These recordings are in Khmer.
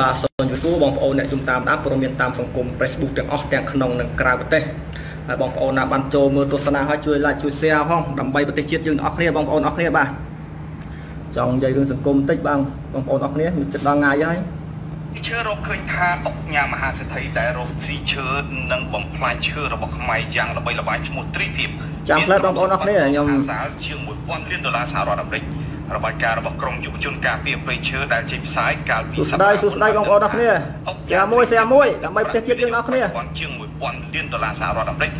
បាទសូមជម្រាបសួរបងប្អូនអ្នកជំតាមដានព័ត៌មានតាមសង្គម Facebook ទាំងអស់ទាំងក្នុងនិងក្រៅប្រទេសហើយបងប្អូនណាបានចូលមើលទស្សនាហើយជួយ like ជួយ share ផងដើម្បីប្រទេសជាតិយើងទាំងអស់គ្នាបងប្អូនអស់គ្នាបាទចង់និយាយរឿងសង្គមបន្តិចបាទបងប្អូនអស់គ្នាមានចិត្តដល់ងាយហើយឈើរកឃើញថាអុកញ៉ាមហាសេដ្ឋីដែលរកស៊ីឈើនិងបំផ្លាញឈើរបស់ខ្មែរយ៉ាងល្បីល្បាញឈ្មោះទ្រីធៀបចាំផ្លែបងប្អូនអស់គ្នាខ្ញុំសាលជាង1000លានដុល្លារសហរដ្ឋអាមេរិក របាយការណ៍របស់ក្រមយុវជនការពារព្រៃឈើដែលចេញផ្សាយកាលពីសប្តាហ៍សួស្តីបងប្អូនអរគ្នាស្រាមួយស្រាមួយដើម្បីប្រទេសជាតិយើងអរគ្នាជាង1000លានដុល្លារសហរដ្ឋអាមេរិក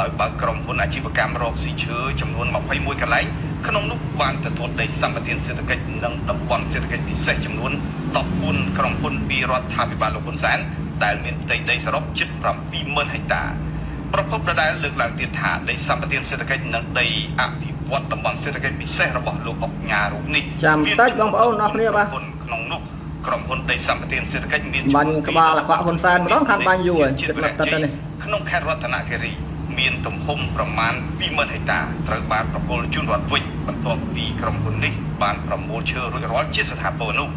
ដោយបើកក្រុមហ៊ុនអាជីវកម្មរកស៊ីឈើចំនួន21កន្លែងក្នុងនោះបានទទួលដីសម្បត្តិសេដ្ឋកិច្ចនិងតំបន់សេដ្ឋកិច្ចពិសេសចំនួន14ក្រុមហ៊ុនពីរដ្ឋាភិបាលលោកហ៊ុនសែនដែលមានផ្ទៃដីសរុបជិត70000ហិកតាប្រពន្ធដដែលលើកឡើងទៀតថាដីសម្បត្តិសេដ្ឋកិច្ចនិងដីអភិ វឌ្ឍតំបន់សេដ្ឋកិច្ចពិសេសរបស់លោកអុកញ៉ារូបនេះចាំតិចបងប្អូនអរគ្នាបាទក្នុងនោះក្រុមហ៊ុនដីសម្បត្តិសេដ្ឋកិច្ចមានបាញ់ក្បាលខ្វាក់ហ៊ុនសែនម្ដងខាងបាញ់យូរចិត្តមកទឹកនេះក្នុងខេត្តរតនគិរីមានទំហំប្រមាណ20000ហិកតាត្រូវបានប្រគល់ជូនរដ្ឋវិញបន្ទាប់ពីក្រុមហ៊ុននេះបានប្រមូលឈើរួចរាល់ជាស្ថាពរនោះ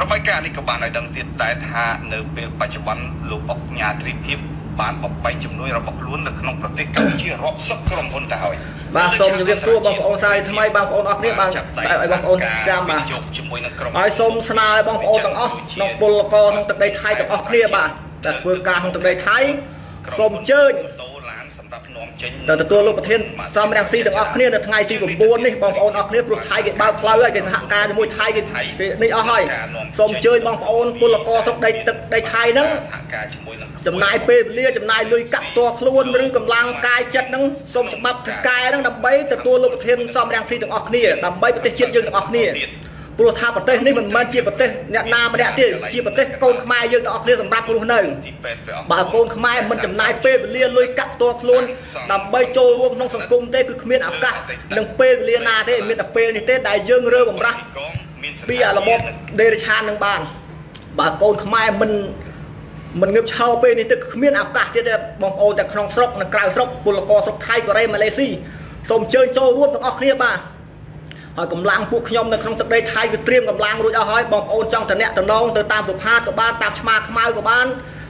របាយការណ៍នេះក៏បានឲ្យដឹងទៀតដែរថានៅពេលបច្ចុប្បន្នលោកអុកញ៉ាត្រីភិប បានបបែកជំនួយរបស់ខ្លួននៅក្នុងប្រទេសកម្ពុជារាប់សិបក្រុមហ៊ុនទៅហើយបាទសូមជម្រាបសួរបងប្អូនសាយថ្មីបងប្អូនអរគ្នាបានឲ្យបងប្អូនចាំបាទជាមួយនឹងក្រុមហើយសូមស្នើឲ្យបងប្អូនទាំងអស់ក្នុងពលករក្នុងទឹកដីថៃទាំងអស់គ្នាបាទតែធ្វើការក្នុងទឹកដីថៃសូមអញ្ជើញ ទៅទទួលលោកប្រធានសំរងស៊ីទាំងអស់គ្នានៅថ្ងៃទី9នេះបងប្អូនអស់គ្នាព្រោះថៃគេបើកផ្លូវហើយគេសហការជាមួយថៃគេនេះអស់ហើយសូមអញ្ជើញបងប្អូនពលករស្រុកដីទឹកដីថៃហ្នឹងសហការជាមួយនឹងចំណាយពេលវេលាចំណាយលុយកាក់ផ្ទាល់ខ្លួនឬកម្លាំងកាយចិត្តហ្នឹងសូមច្បាប់ថកែហ្នឹងដើម្បីទទួលលោកប្រធានសំរងស៊ីទាំងអស់គ្នាដើម្បីប្រទេសជាតិយើងទាំងអស់គ្នា ព្រោះថាប្រទេសនេះមិនមែនជាប្រទេសអ្នកណាម្នាក់ទេជាប្រទេសកូនខ្មែរយើងទាំងអស់គ្នាសម្រាប់រស់នៅបើកូនខ្មែរមិនចំណាយពេលវេលាលុយកាក់ផ្ទាល់ខ្លួនដើម្បីចូលរួមក្នុងសង្គមទេគឺគ្មានឱកាសនិងពេលវេលាណាទេមានតែពេលនេះទេដែលយើងរើបំរាស់ពីអារបបដេរឆាននឹងបានបើកូនខ្មែរមិនមិនងើបឆោពេលនេះទៅគ្មានឱកាសទៀតទេបងប្អូនទាំងក្នុងស្រុកនិងក្រៅស្រុកពលករស្រុកថៃកូរ៉េម៉ាឡេស៊ីសូមអញ្ជើញចូលរួមទាំងអស់គ្នាបាទ ហើយកម្លាំងពួកខ្ញុំនៅក្នុងទឹកដីថៃគឺត្រៀមកម្លាំងរួចអស់ហើយបងប្អូនចង់តំណែងតំណងទៅតាមសុផាតក៏បានតាមឆ្មាខ្មៅក៏បាន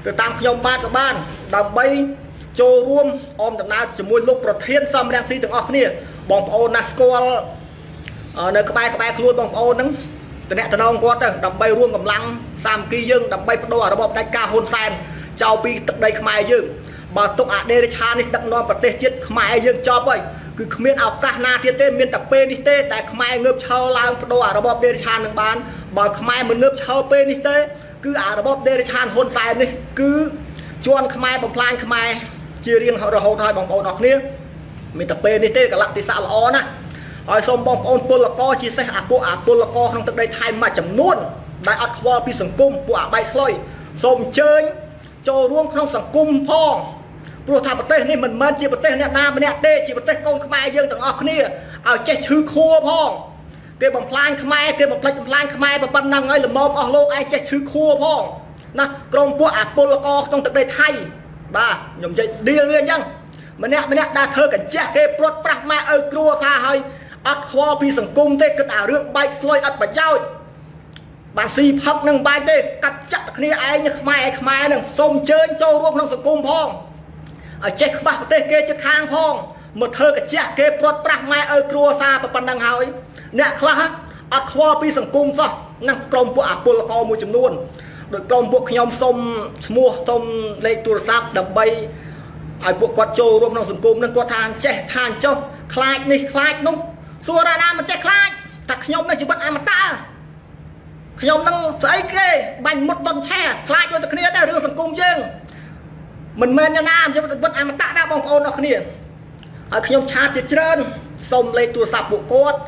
ទៅតាមខ្ញុំបាទក៏បានដើម្បីចូលរួមអមដំណើរជាមួយលោកប្រធានសំរងស៊ីទាំងអស់គ្នាបងប្អូនណាស្គាល់នៅក្បែរក្បែរខ្លួនបងប្អូនហ្នឹងតំណែងតំណងគាត់ទៅដើម្បីរួមកម្លាំងសាមគ្គីយើងដើម្បីបដូររបបដាច់ការហ៊ុនសែនចោលពីទឹកដីខ្មែរយើងបើទុកអាដេរឆានេះដឹកនាំប្រទេសជាតិខ្មែរយើងចប់ហើយ គឺគ្មានឱកាសណាទៀតទេមានតែពេលនេះទេតែខ្មែរងើបឈរឡើងបដូរអារបបដេរឆាននឹងបានបើខ្មែរមិនងើបឈរពេលនេះទេ គឺអារបបដេរឆានហ៊ុនសែននេះ គឺជន់ខ្មែរបំផ្លាញខ្មែរជារៀងរហូតហើយបងប្អូនអរគ្នាមានតែពេលនេះទេកលៈទេសៈល្អណាស់ហើយសូមបងប្អូនពលករជាសេះអាពួកអាពលករក្នុងទឹកដីថៃមួយចំនួនដែលអត់ខ្វល់ពីសង្គមពួកអាបែកស្លុយសូមអញ្ជើញចូលរួមក្នុងសង្គមផង ព្រោះថាប្រទេសនេះមិនមែនជាប្រទេសអ្នកណាម្នាក់ទេជាប្រទេសកូនខ្មែរយើងទាំងអស់គ្នាឲ្យចេះឈឺខួរផងគេបំផ្លាញខ្មែរគេបំផ្លិចបំផ្លាញខ្មែរប៉ុណ្ណឹងហើយលមមអស់លោកឯងចេះឈឺខួរផងណាក្រុមពួកអាពលកក្នុងទឹកដីថៃបាទខ្ញុំនិយាយឌីលវាអញ្ចឹងម្នាក់ម្នាក់ដែលធ្វើកញ្ចះគេព្រាត់ប្រាស់ម៉ែឪគ្រួថាហើយអត់ខ្វល់ពីសង្គមទេគិតអារឿងបែកស្លុយអត់ប្រយោជន៍បានស៊ីផឹកនឹងបែកទេកាត់ចាក់គ្នាឯងខ្មែរឯខ្មែរនឹងសុំជើញចូលរួមក្នុងសង្គមផង ឲ្យចេះខ្មាស់ប្រទេសគេជិតខាងផងមកធ្វើកញ្ចក់គេព្រាត់ប្រាស់ម៉ែឪគ្រួសារប៉ុណ្ណឹងហើយអ្នកខ្លះអត់ខ្វល់ពីសង្គមសោះនឹងក្រុមពួកអពលករមួយចំនួនដោយក្រុមពួកខ្ញុំសុំឈ្មោះសុំលេខទូរស័ព្ទដើម្បីឲ្យពួកគាត់ចូលរួមក្នុងសង្គមនឹងគាត់ថាចេះថាចុះខ្លាចនេះខ្លាចនោះសួរថាណាមិនចេះខ្លាចថាខ្ញុំនៅជីវិតអមតៈខ្ញុំនឹងស្អីគេបាញ់មុតដុនឆែខ្លាចដូចតែគ្នាដែររឿងសង្គមយើង មិនមែនណាខ្ញុំវិតអមតៈណាបងប្អូនអរគ្នាហើយខ្ញុំឆាតជាច្រើនសូមលេខទូរស័ព្ទពួកគាត់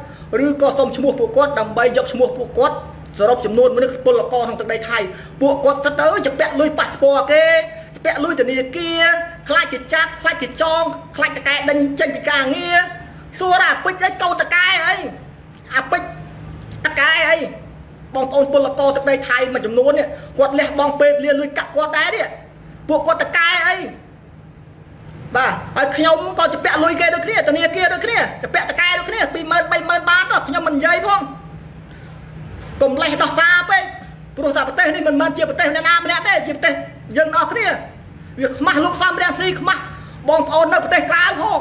ឬក៏សូមឈ្មោះពួកគាត់ដើម្បីយកឈ្មោះពួកគាត់សរុបចំនួនមនុស្សពលករក្នុងទឹកដីថៃពួកគាត់ទៅទៅជាពាក់លុយប៉ាសពតគេពាក់លុយធនាគារខ្លាចគេចាប់ខ្លាចគេចងខ្លាចតកែដេញចេញពីការងារសួរអាពេជ្រអីកូនតកែអីអាពេជ្រតកែអីបងប្អូនពលករទឹកដីថៃមួយចំនួនគាត់លះបង់ពេលវេលាលុយកាក់គាត់ដែរនេះ ពួកគាត់តកែអីបាទហើយខ្ញុំក៏ជពាក់លុយគេដូចគ្នាធនាគារដូចគ្នាជពាក់តកែដូចគ្នា20000 30000បាតខ្ញុំមិននិយាយផងកុំលេះដោះសារពេកព្រោះថាប្រទេសនេះមិនមែនជាប្រទេសអ្នកណាម្នាក់ទេជាប្រទេសយើងអស់គ្នាវាខ្មាស់លោកសំរាំងស៊ីខ្មាស់បងប្អូននៅប្រទេសក្រៅផង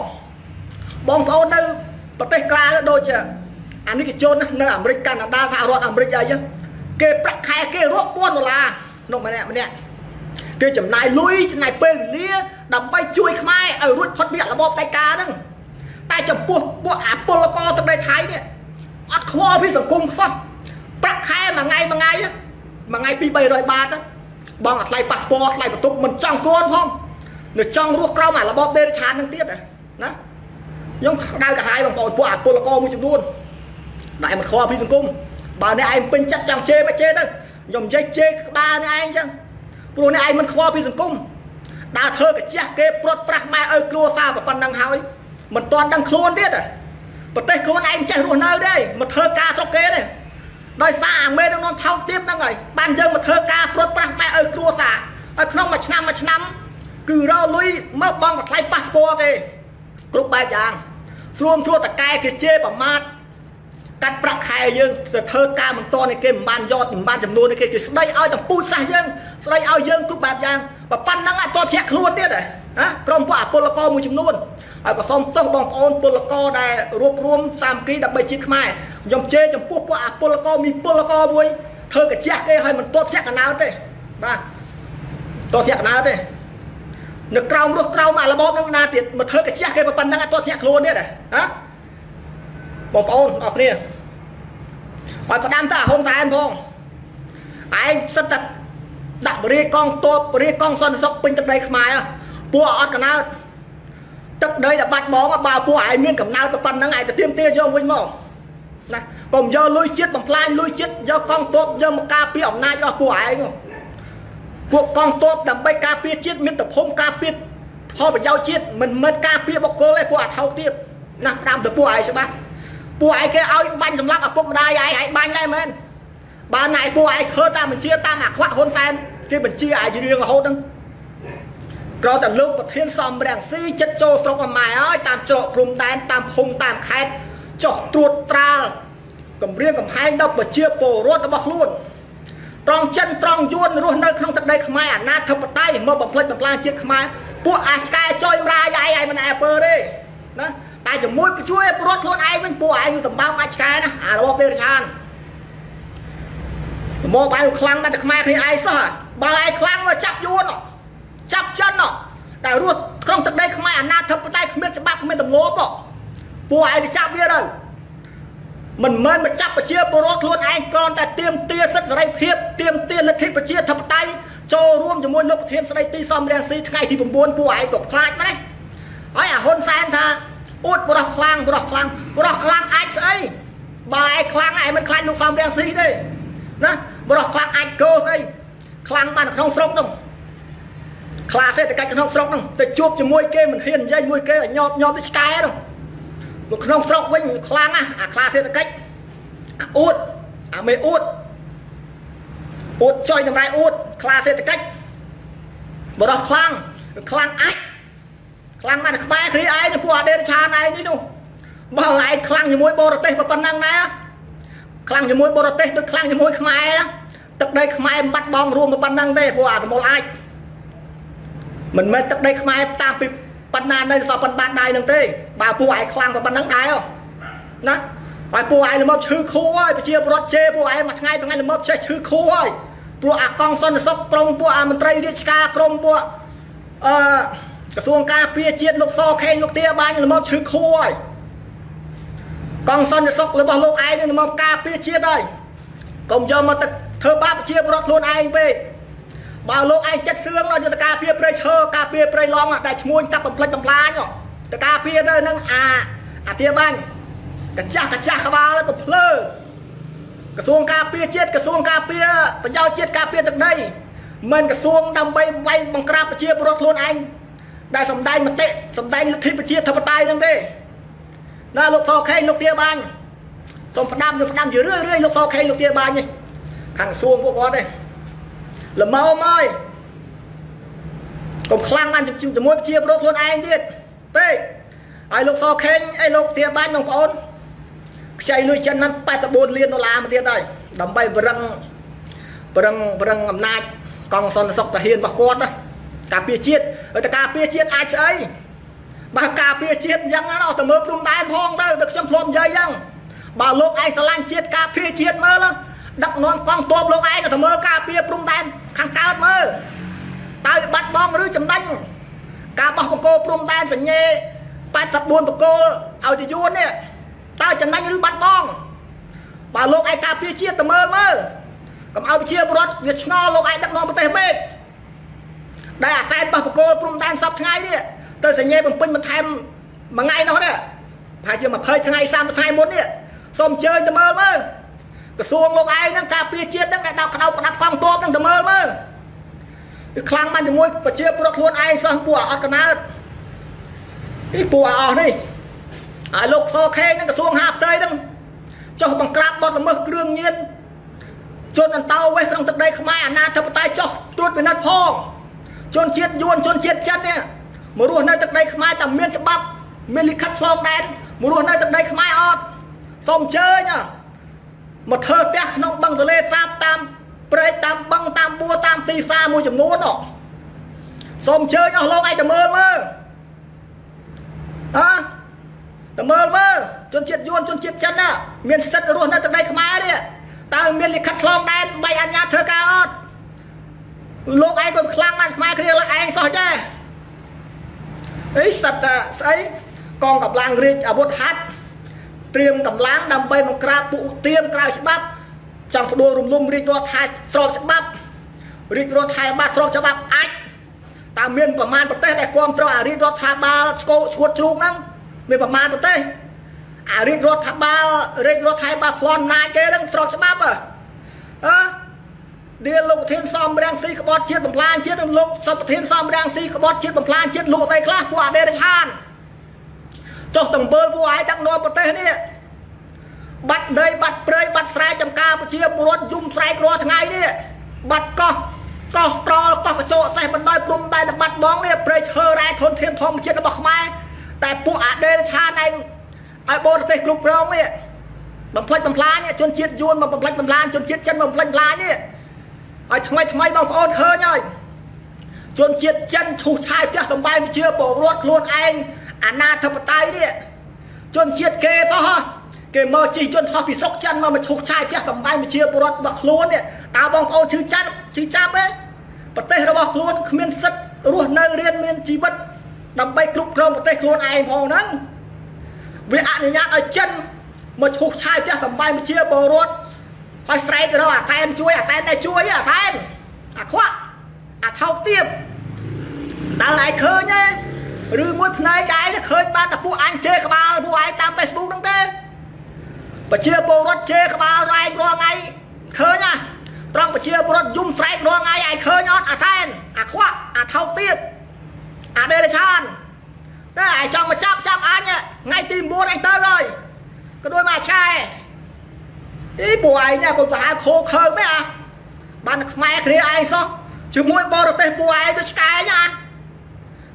បងប្អូននៅប្រទេសក្រៅដូចអានិកជននៅអាមេរិកកាណាដាសហរដ្ឋអាមេរិកអីគេប្រាក់ខែគេរាប់ពាន់ដុល្លារក្នុងម្នាក់ម្នាក់ គេចំណាយលុយចំណាយពេលវេលាដើម្បីជួយខ្មែរឲ្យរួចផុតពីរបបដៃការហ្នឹងតែចំពោះពួកអាពលករទឹកដីថៃនេះអត់ខ្វល់ពីសង្គមខ្សោះប្រាក់ខែមួយថ្ងៃមួយថ្ងៃមួយថ្ងៃពី300បាតបងអាថ្លៃប៉ាសពតថ្លៃបន្ទប់មិនចង់គន់ផងនៅចង់រស់ក្រោមអារបបដេរឆានហ្នឹងទៀតណាខ្ញុំក្តៅក្រហាយបងប្អូនពួកអាពលករមួយចំនួនដែលមិនខ្វល់ពីសង្គមបើអ្នកឯងពេញចិត្តចង់ជេរមកជេរទៅខ្ញុំនិយាយជេរក្បាលអ្នកឯងចឹង ព្រោះអ្នកឯងមិនខ្វល់ពីសង្គមដើរធ្វើកាជះគេព្រាត់ប្រាស់ម៉ែឲ្យគ្រួសារប៉ុណ្ណឹងហើយមិនទាន់ដឹងខ្លួនទៀតប្រទេសខ្លួនឯងចេះរស់នៅទេមកធ្វើការស្រុកគេទេដោយសារអាមេនឹងនាំថោកទាបហ្នឹងហើយបានយើងមកធ្វើការព្រាត់ប្រាស់ម៉ែឲ្យគ្រួសារហើយក្នុងមួយឆ្នាំមួយឆ្នាំ គឺរលុយមកបងមកថ្លៃប៉ាសពតគេគ្រប់បែបយ៉ាងស្រួមស្រួលតកែគេជេរប្រមាថ កាត់ប្រាក់ខែយើងទៅធ្វើការមិនតនេះគេមិនបានយអត់មិនបានចំនួននេះគេគេស្ដីឲ្យតែពូជសាសយើងស្ដីឲ្យយើងគ្រប់បែបយ៉ាងប៉ុណ្ណឹងអត់តបជាក់ខ្លួនទៀតណាក្រុមពួកអពលករមួយចំនួនហើយក៏សូមទោសបងប្អូនពលករដែលរួបរวมសាមគ្គីដើម្បីជាតិខ្មែរខ្ញុំជេរចំពោះពួកអពលករមានពលករមួយធ្វើកាជះគេឲ្យមិនតបជាក់កណោតទេបាទតបជាក់កណោតទេនៅក្រោមរស់ក្រោមអារបបនឹងណាទៀតមកធ្វើកាជះគេប៉ុណ្ណឹងអត់តបជាក់ខ្លួនទៀតណា បងប្អូនអរគ្នាឲ្យផ្ដាំទៅអាហ៊ុនសែនផងឯងសិតតែដាក់បរិយាកងតបបរិយាកងសន្តិសុខពេញទឹកដីខ្មែរពួកអត់កណើតទឹកដីដែលបាត់បងបើពួកឯងមានកំណើតប៉ុណ្ណឹងឯងទៅទៀមទាយកវិញមកណាកុំយកលុយជាតិបំផ្លាញលុយជាតិយកកងទ័ពយកមកការពារអំណាចរបស់ពួកឯងពួកកងទ័ពដើម្បីការពារជាតិមានតភុំការពារផលប្រយោជន៍ជាតិមិនមែនការពារបុគ្គលទេពួកអាថោកទៀតណាផ្ដាំទៅពួកឯងច្បាស់ ពួកឯងគេឲ្យបាញ់សម្លាប់ឪពុកម្ដាយឯងឯងបាញ់ដែរមែនបើណៃពួកឯងធ្វើតាមបញ្ជាតាមអាខ្វាក់ហ៊ុនសែនគេបញ្ជាឲ្យរៀងរហូតហ្នឹងក្រតែលោកប្រធានសំរាំងស៊ីចិត្តចូលស្រុកអម៉ែហើយតាមច្រកព្រំដែនតាមភូមិតាមខេត្តចោះត្រួតត្រាលគម្រាមកំហែងដល់ប្រជាពលរដ្ឋរបស់ខ្លួនត្រង់ចិនត្រង់យួនរស់នៅក្នុងទឹកដីខ្មែរអាណាធិបតេយ្យមកបំផ្លិចបំផ្លាញជាតិខ្មែរពួកអាឆ្កែចុយម្រាយឯងឯងមិនអែពើទេណា តែជាមួយជួយពលរដ្ឋខ្លួនឯងវិញពួកឯងនឹងសម្បើមអាចឆ្កែណាអារបបដេរឆានមកបែរខ្លាំងតែខ្មែរគ្នាឯងសោះបើឯងខ្លាំងមកចាប់យួនចាប់ចិនតែរស់ក្នុងទឹកដីខ្មែរអាណាធិបតេយ្យគ្មានច្បាប់គ្មានទម្លាប់ពួកឯងទៅចាប់វាទៅមិនមែនមកចាប់ប្រជាពលរដ្ឋខ្លួនឯងគ្រាន់តែទៀមទាសិទ្ធិសេរីភាពទៀមទាលទ្ធិប្រជាធិបតេយ្យចូលរួមជាមួយលោកប្រធានស្ដីទីសំរងស៊ីថ្ងៃទី9ពួកឯងក៏ខ្លាចម៉េចហើយអាហ៊ុនសែនថា អួតបរោះខ្លាំងបរោះខ្លាំងបរោះខ្លាំងអាចស្អីបើឯងខ្លាំងឯងមិនខ្លាចលោកសំរាំងស៊ីទេណាបរោះខ្លាំងអាចកោស្អីខ្លាំងបានក្នុងស្រុកនោះខ្លាសេដ្ឋកិច្ចក្នុងស្រុកនោះទៅជួបជាមួយគេមិនហ៊ាននិយាយមួយគេឲ្យញោបញោបទៅឆ្កែនោះនៅក្នុងស្រុកវិញខ្លាំងណាស់អាខ្លាសេដ្ឋកិច្ចអាអួតអាមេអួតអួតចុយតម្រៃអួតខ្លាសេដ្ឋកិច្ចបរោះខ្លាំងខ្លាំងអាច ខ្លាំងណាស់ខ្មែរគ្រាឯងទៅពួកអដេរឆានឯងនេះនោះបើឯងខ្លាំងជាមួយបរទេសប៉ុណ្ណឹងដែរខ្លាំងជាមួយបរទេសដូចខ្លាំងជាមួយខ្មែរទឹកដីខ្មែរមិនបាត់បងរួមប៉ុណ្ណឹងទេពួកអាតមុលអាចមិនមែនទឹកដីខ្មែរតាមពីប៉ុណ្ណានៅសោះប៉ុណ្ណបានដៃនឹងទេបើពួកឯងខ្លាំងប៉ុណ្ណឹងដែរណាហើយពួកឯងល្មមឈឺខួរហើយប្រជាពលរដ្ឋជេរពួកឯងមួយថ្ងៃថ្ងៃល្មមចេះឈឺខួរហើយពួកអាកងសន្តិសុខក្រុមពួកអាមន្ត្រីរាជការក្រុមពួកអឺ ក្រសួងការពារជាតិលោកសខេងលោកទាបាញ់ល្មមឈឺខួរហើយកងសន្តិសុខរបស់លោកឯងនឹងមកការពារជាតិហើយកុំយកមកទៅធ្វើបាបប្រជាពលរដ្ឋខ្លួនឯងពេកបើលោកឯងចិត្តសឿងដល់ទៅការពារព្រៃឈើការពារព្រៃឡង់ដែលឈ្មួញកាប់បំផ្លិចបំផ្លាញទៅការពារទៅនឹងអាអាទាបាញ់កាចាស់កាចាស់ក្បាលទៅភ្លើក្រសួងការពារជាតិក្រសួងការពារប្រយោជន៍ជាតិការពារទឹកដីមិនក្រសួងដើម្បីវាយបង្ក្រាបប្រជាពលរដ្ឋខ្លួនឯង ដែលសំដែងមតិសំដែងលទ្ធិប្រជាធិបតេយ្យហ្នឹងទេណាលោកសខេងលោកទាបាញ់សូមផ្ដាំខ្ញុំផ្ដាំយឺរឿយរឿយលោកសខេងលោកទាបាញ់នេះខាងក្រសួងពួកគាត់ទេល្មមហើយកុំខ្លាំងបានជាមួយប្រជាពលរដ្ឋខ្លួនឯងទៀតពេកហើយលោកសខេងអីលោកទាបាញ់បងប្អូនខ្ចីលុយចិនហ្នឹង84លានដុល្លារមកទៀតហើយដើម្បីបរឹងប្រឹងប្រឹងអំណាចកងសន្តិសុខតាហ៊ានរបស់គាត់ណា ការពារជាតិទៅការពារជាតិអាចស្អីបើការពារជាតិអញ្ចឹងណាទៅមើលព្រំដែនផងទៅទៅខ្ញុំធ្លាប់និយាយអញ្ចឹងបើលោកឯងស្រឡាញ់ជាតិការពារជាតិមើលដឹកនាំកងទ័ពលោកឯងទៅមើលការពារព្រំដែនខាងកើតមើលតើបាត់បង់ឬចំណេញការបោះបង្គោលព្រំដែនសញ្ញេ84បង្គោលឲ្យទៅយួននេះតើចំណេញឬបាត់បង់បើលោកឯងការពារជាតិទៅមើលមើលកុំឲ្យប្រជាពលរដ្ឋវាឆ្ងល់លោកឯងដឹកនាំប្រទេសមេឃ ដែលអាខេតបោះបង្គោលព្រំដែនសពថ្ងៃនេះទៅសញ្ញេបំពេញបន្ថែមមួយថ្ងៃនោះនេះប្រហែលជា20ថ្ងៃ30ថ្ងៃមុននេះសូមអញ្ជើញទៅមើលមើលក្រសួងលោកឯងហ្នឹងការពារជាតិហ្នឹងដែលដល់ក្តោបក្តាប់កងទ័ពហ្នឹងទៅមើលមើលវាខ្លាំងបានជាមួយប្រជាពលរដ្ឋខ្លួនឯងសោះពួកអត់កណើតនេះពួកអស់នេះហើយលោកសខេងហ្នឹងក្រសួងហាផ្ទៃហ្នឹងចុះបង្ក្រាបបទល្មើសគ្រឿងញៀនជនអន្តោវេសក្នុងទឹកដីខ្មែរអាណាធិបតេយ្យចុះត្រួតពិនិត្យផង ជនជាតិយួនជនជាតិចិននេះមករស់នៅទឹកដីខ្មែរតែមានច្បាប់មានលិខិតឆ្លងដែនមករស់នៅទឹកដីខ្មែរអត់សូមអញ្ជើញមកធ្វើផ្ទះក្នុងបឹងទលេតាមតាមព្រែកតាមបឹងតាមបួតាមទីផ្សារមួយចំនួនអសូមអញ្ជើញអស់លោកឯងទៅមើលមើលអើទៅមើលមើលជនជាតិយួនជនជាតិចិនណាមានសិទ្ធិរស់នៅទឹកដីខ្មែរនេះតើមានលិខិតឆ្លងដែនបីអញ្ញាធ្វើការអត់ លោកឯងក៏ខ្លាំងបានខ្មែរគ្នាឯងសោះចាអីសត្វស្អីកងកម្លាំងរាជអាវុធហត្ថត្រៀមកម្លាំងដើម្បីបង្ក្រាបពួកទៀមក្រៅច្បាប់ចង់ផ្ដួលរំលំរាជរដ្ឋាភិបាលស្របច្បាប់រាជរដ្ឋាភិបាលស្របច្បាប់អាចតើមានប្រមាណប្រទេសដែលគ្រប់គ្រងអារាជរដ្ឋាភិបាលស្គោឈួតជ្រូកហ្នឹងមានប្រមាណប្រទេសអារាជរដ្ឋាភិបាលរាជរដ្ឋាភិបាលប្លន់ណាចគេហ្នឹងស្របច្បាប់អឺ ឌៀលោកប្រធានសំរាំងស៊ីក្បត់ជាតិបំផ្លាញជាតិនិងលោកសប្រធានសំរាំងស៊ីក្បត់ជាតិបំផ្លាញជាតិលោកអីខ្លះពួកអដេរឆានចុះតំបើពួកឯងដឹកនាំប្រទេសនេះបាត់ដីបាត់ព្រៃបាត់ស្រែចំការប្រជាពលរដ្ឋយំស្រែករាល់ថ្ងៃនេះបាត់កោះកោះត្រល់កោះកញ្ចក់សេះបណ្ដោយព្រំដែនបាត់បងនេះព្រៃឈើរ៉ែធនធានធម្មជាតិរបស់ខ្មែរតែពួកអដេរឆានឯងឲ្យបរទេសគ្រប់គ្រងនេះបំផ្លិចបំផ្លាញជនជាតិយួនមកបំផ្លិចបំផ្លាញជនជាតិចិនមកបំផ្លិចបំផ្លាញនេះ ឲ្យថ្មីថ្មីបងប្អូនឃើញហើយជនជាតិចិនឈូសឆាយផ្ទះសម្បែងជាពលរដ្ឋខ្លួនឯងអាណាធិបតេយ្យនេះជនជាតិគេទៅហោះគេមកជិះជនហោះពីស្រុកចិនមកមកឈូសឆាយផ្ទះសម្បែងជាពលរដ្ឋរបស់ខ្លួននេះតើបងប្អូនឈឺចាត់ឈឺចាប់ទេប្រទេសរបស់ខ្លួនគ្មានសិទ្ធិរស់នៅរៀនមានជីវិតដើម្បីគ្រប់គ្រងប្រទេសខ្លួនឯងផងហ្នឹងវាអនុញ្ញាតឲ្យចិនមកឈូសឆាយផ្ទះសម្បែងជាពលរដ្ឋ ហើយស្រែករកអាតែនជួយអាតែនតែជួយអាតែនអាខ្វាក់អាថោកទៀបតើឯងឃើញទេឬមួយភ្នែកឯងឃើញបានតែពួកអញជេរក្បាលពួកឯងតាម Facebook ហ្នឹងទេប្រជាពលរដ្ឋជេរក្បាលរែងរាល់ថ្ងៃឃើញណាត្រង់ប្រជាពលរដ្ឋយំស្រែករាល់ថ្ងៃឯងឃើញអត់អាតែនអាខ្វាក់អាថោកទៀបអាដេរឆានតែឯងចង់មកចាប់ចាប់អញថ្ងៃទី9អញទៅហើយក៏ដូចមកឆែ អីពួកឯងនេះកូនសាហាវខោខើមែនអាបានខ្មែរគ្រាឯងសោះជាមួយបរទេសពួកឯងទៅឆ្កែណា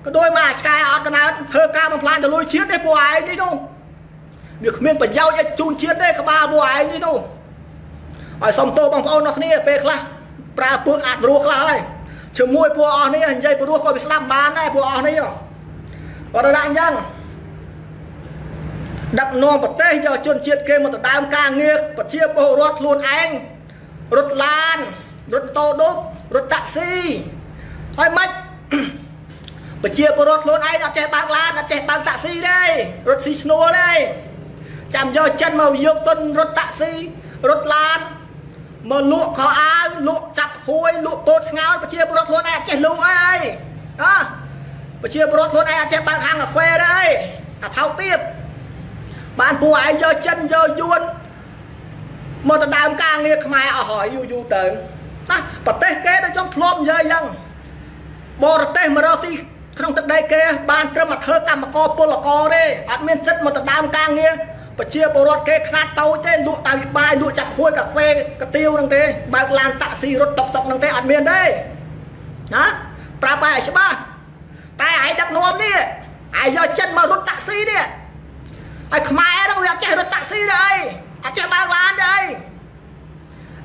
ក៏ដូចមកឆ្កែអត់កណើតធ្វើការបំផ្លាញទៅលុយជាតិទេពួកឯងនេះនោះវាគ្មានប្រយោជន៍ឲ្យជូនជាតិទេក្បាលពួកឯងនេះនោះហើយសុំទោសបងប្អូនរបស់គ្នាពេលខ្លះប្រើពើកអាចរស់ខ្លះហើយជាមួយពួកអស់នេះនិយាយព្រោះក៏វាស្ដាប់បានដែរពួកអស់នេះគាត់ទៅដាក់អញ្ចឹង ដឹកនាំប្រទេសយកជនជាតិគេមកដណ្ដើមការងារប្រជាពលរដ្ឋខ្លួនឯងរត់ឡានរត់តូឌុបរត់តាក់ស៊ីហើយមិនប្រជាពលរដ្ឋខ្លួនឯងអត់ចេះបើកឡានអត់ចេះបើកតាក់ស៊ីទេរត់ស៊ីឈ្នួលទេចាំយកចិនមកយកទុនរត់តាក់ស៊ីរត់ឡានមកលក់ខោអាវលក់ចាប់ហួយលក់ពោតស្ងោរប្រជាពលរដ្ឋខ្លួនឯងអត់ចេះលក់អីណាប្រជាពលរដ្ឋខ្លួនឯងអត់ចេះបើកហាងកាហ្វេទេអាថោកទៀត បានពួកឯងយកចិនយកយួនមកដណ្ដើមការងារខ្មែរអស់ហើយយូរយូរទៅណាប្រទេសគេដូចខ្ញុំធ្លាប់និយាយយ៉ាងបរទេសមករកទីក្នុងទឹកដីគេបានត្រឹមមកធ្វើកម្មករពលករទេអត់មានសិទ្ធិមកដណ្ដើមការងារប្រជាពលរដ្ឋគេខ្នាតតូចទេលក់តែវិបាយលក់ចាប់ហួយកាហ្វេកាទៀវហ្នឹងទេបើកឡានតាក់ស៊ីរត់តុកតុកហ្នឹងទេអត់មានទេណាប្រាប់ឲ្យច្បាស់តែឯងដឹកនាំនេះឯងយកចិនមករត់តាក់ស៊ីនេះ ហើយខ្មែរហ្នឹងវាអត់ចេះរត់តាក់ស៊ីទេអីអត់ចេះបើកឡានទេអី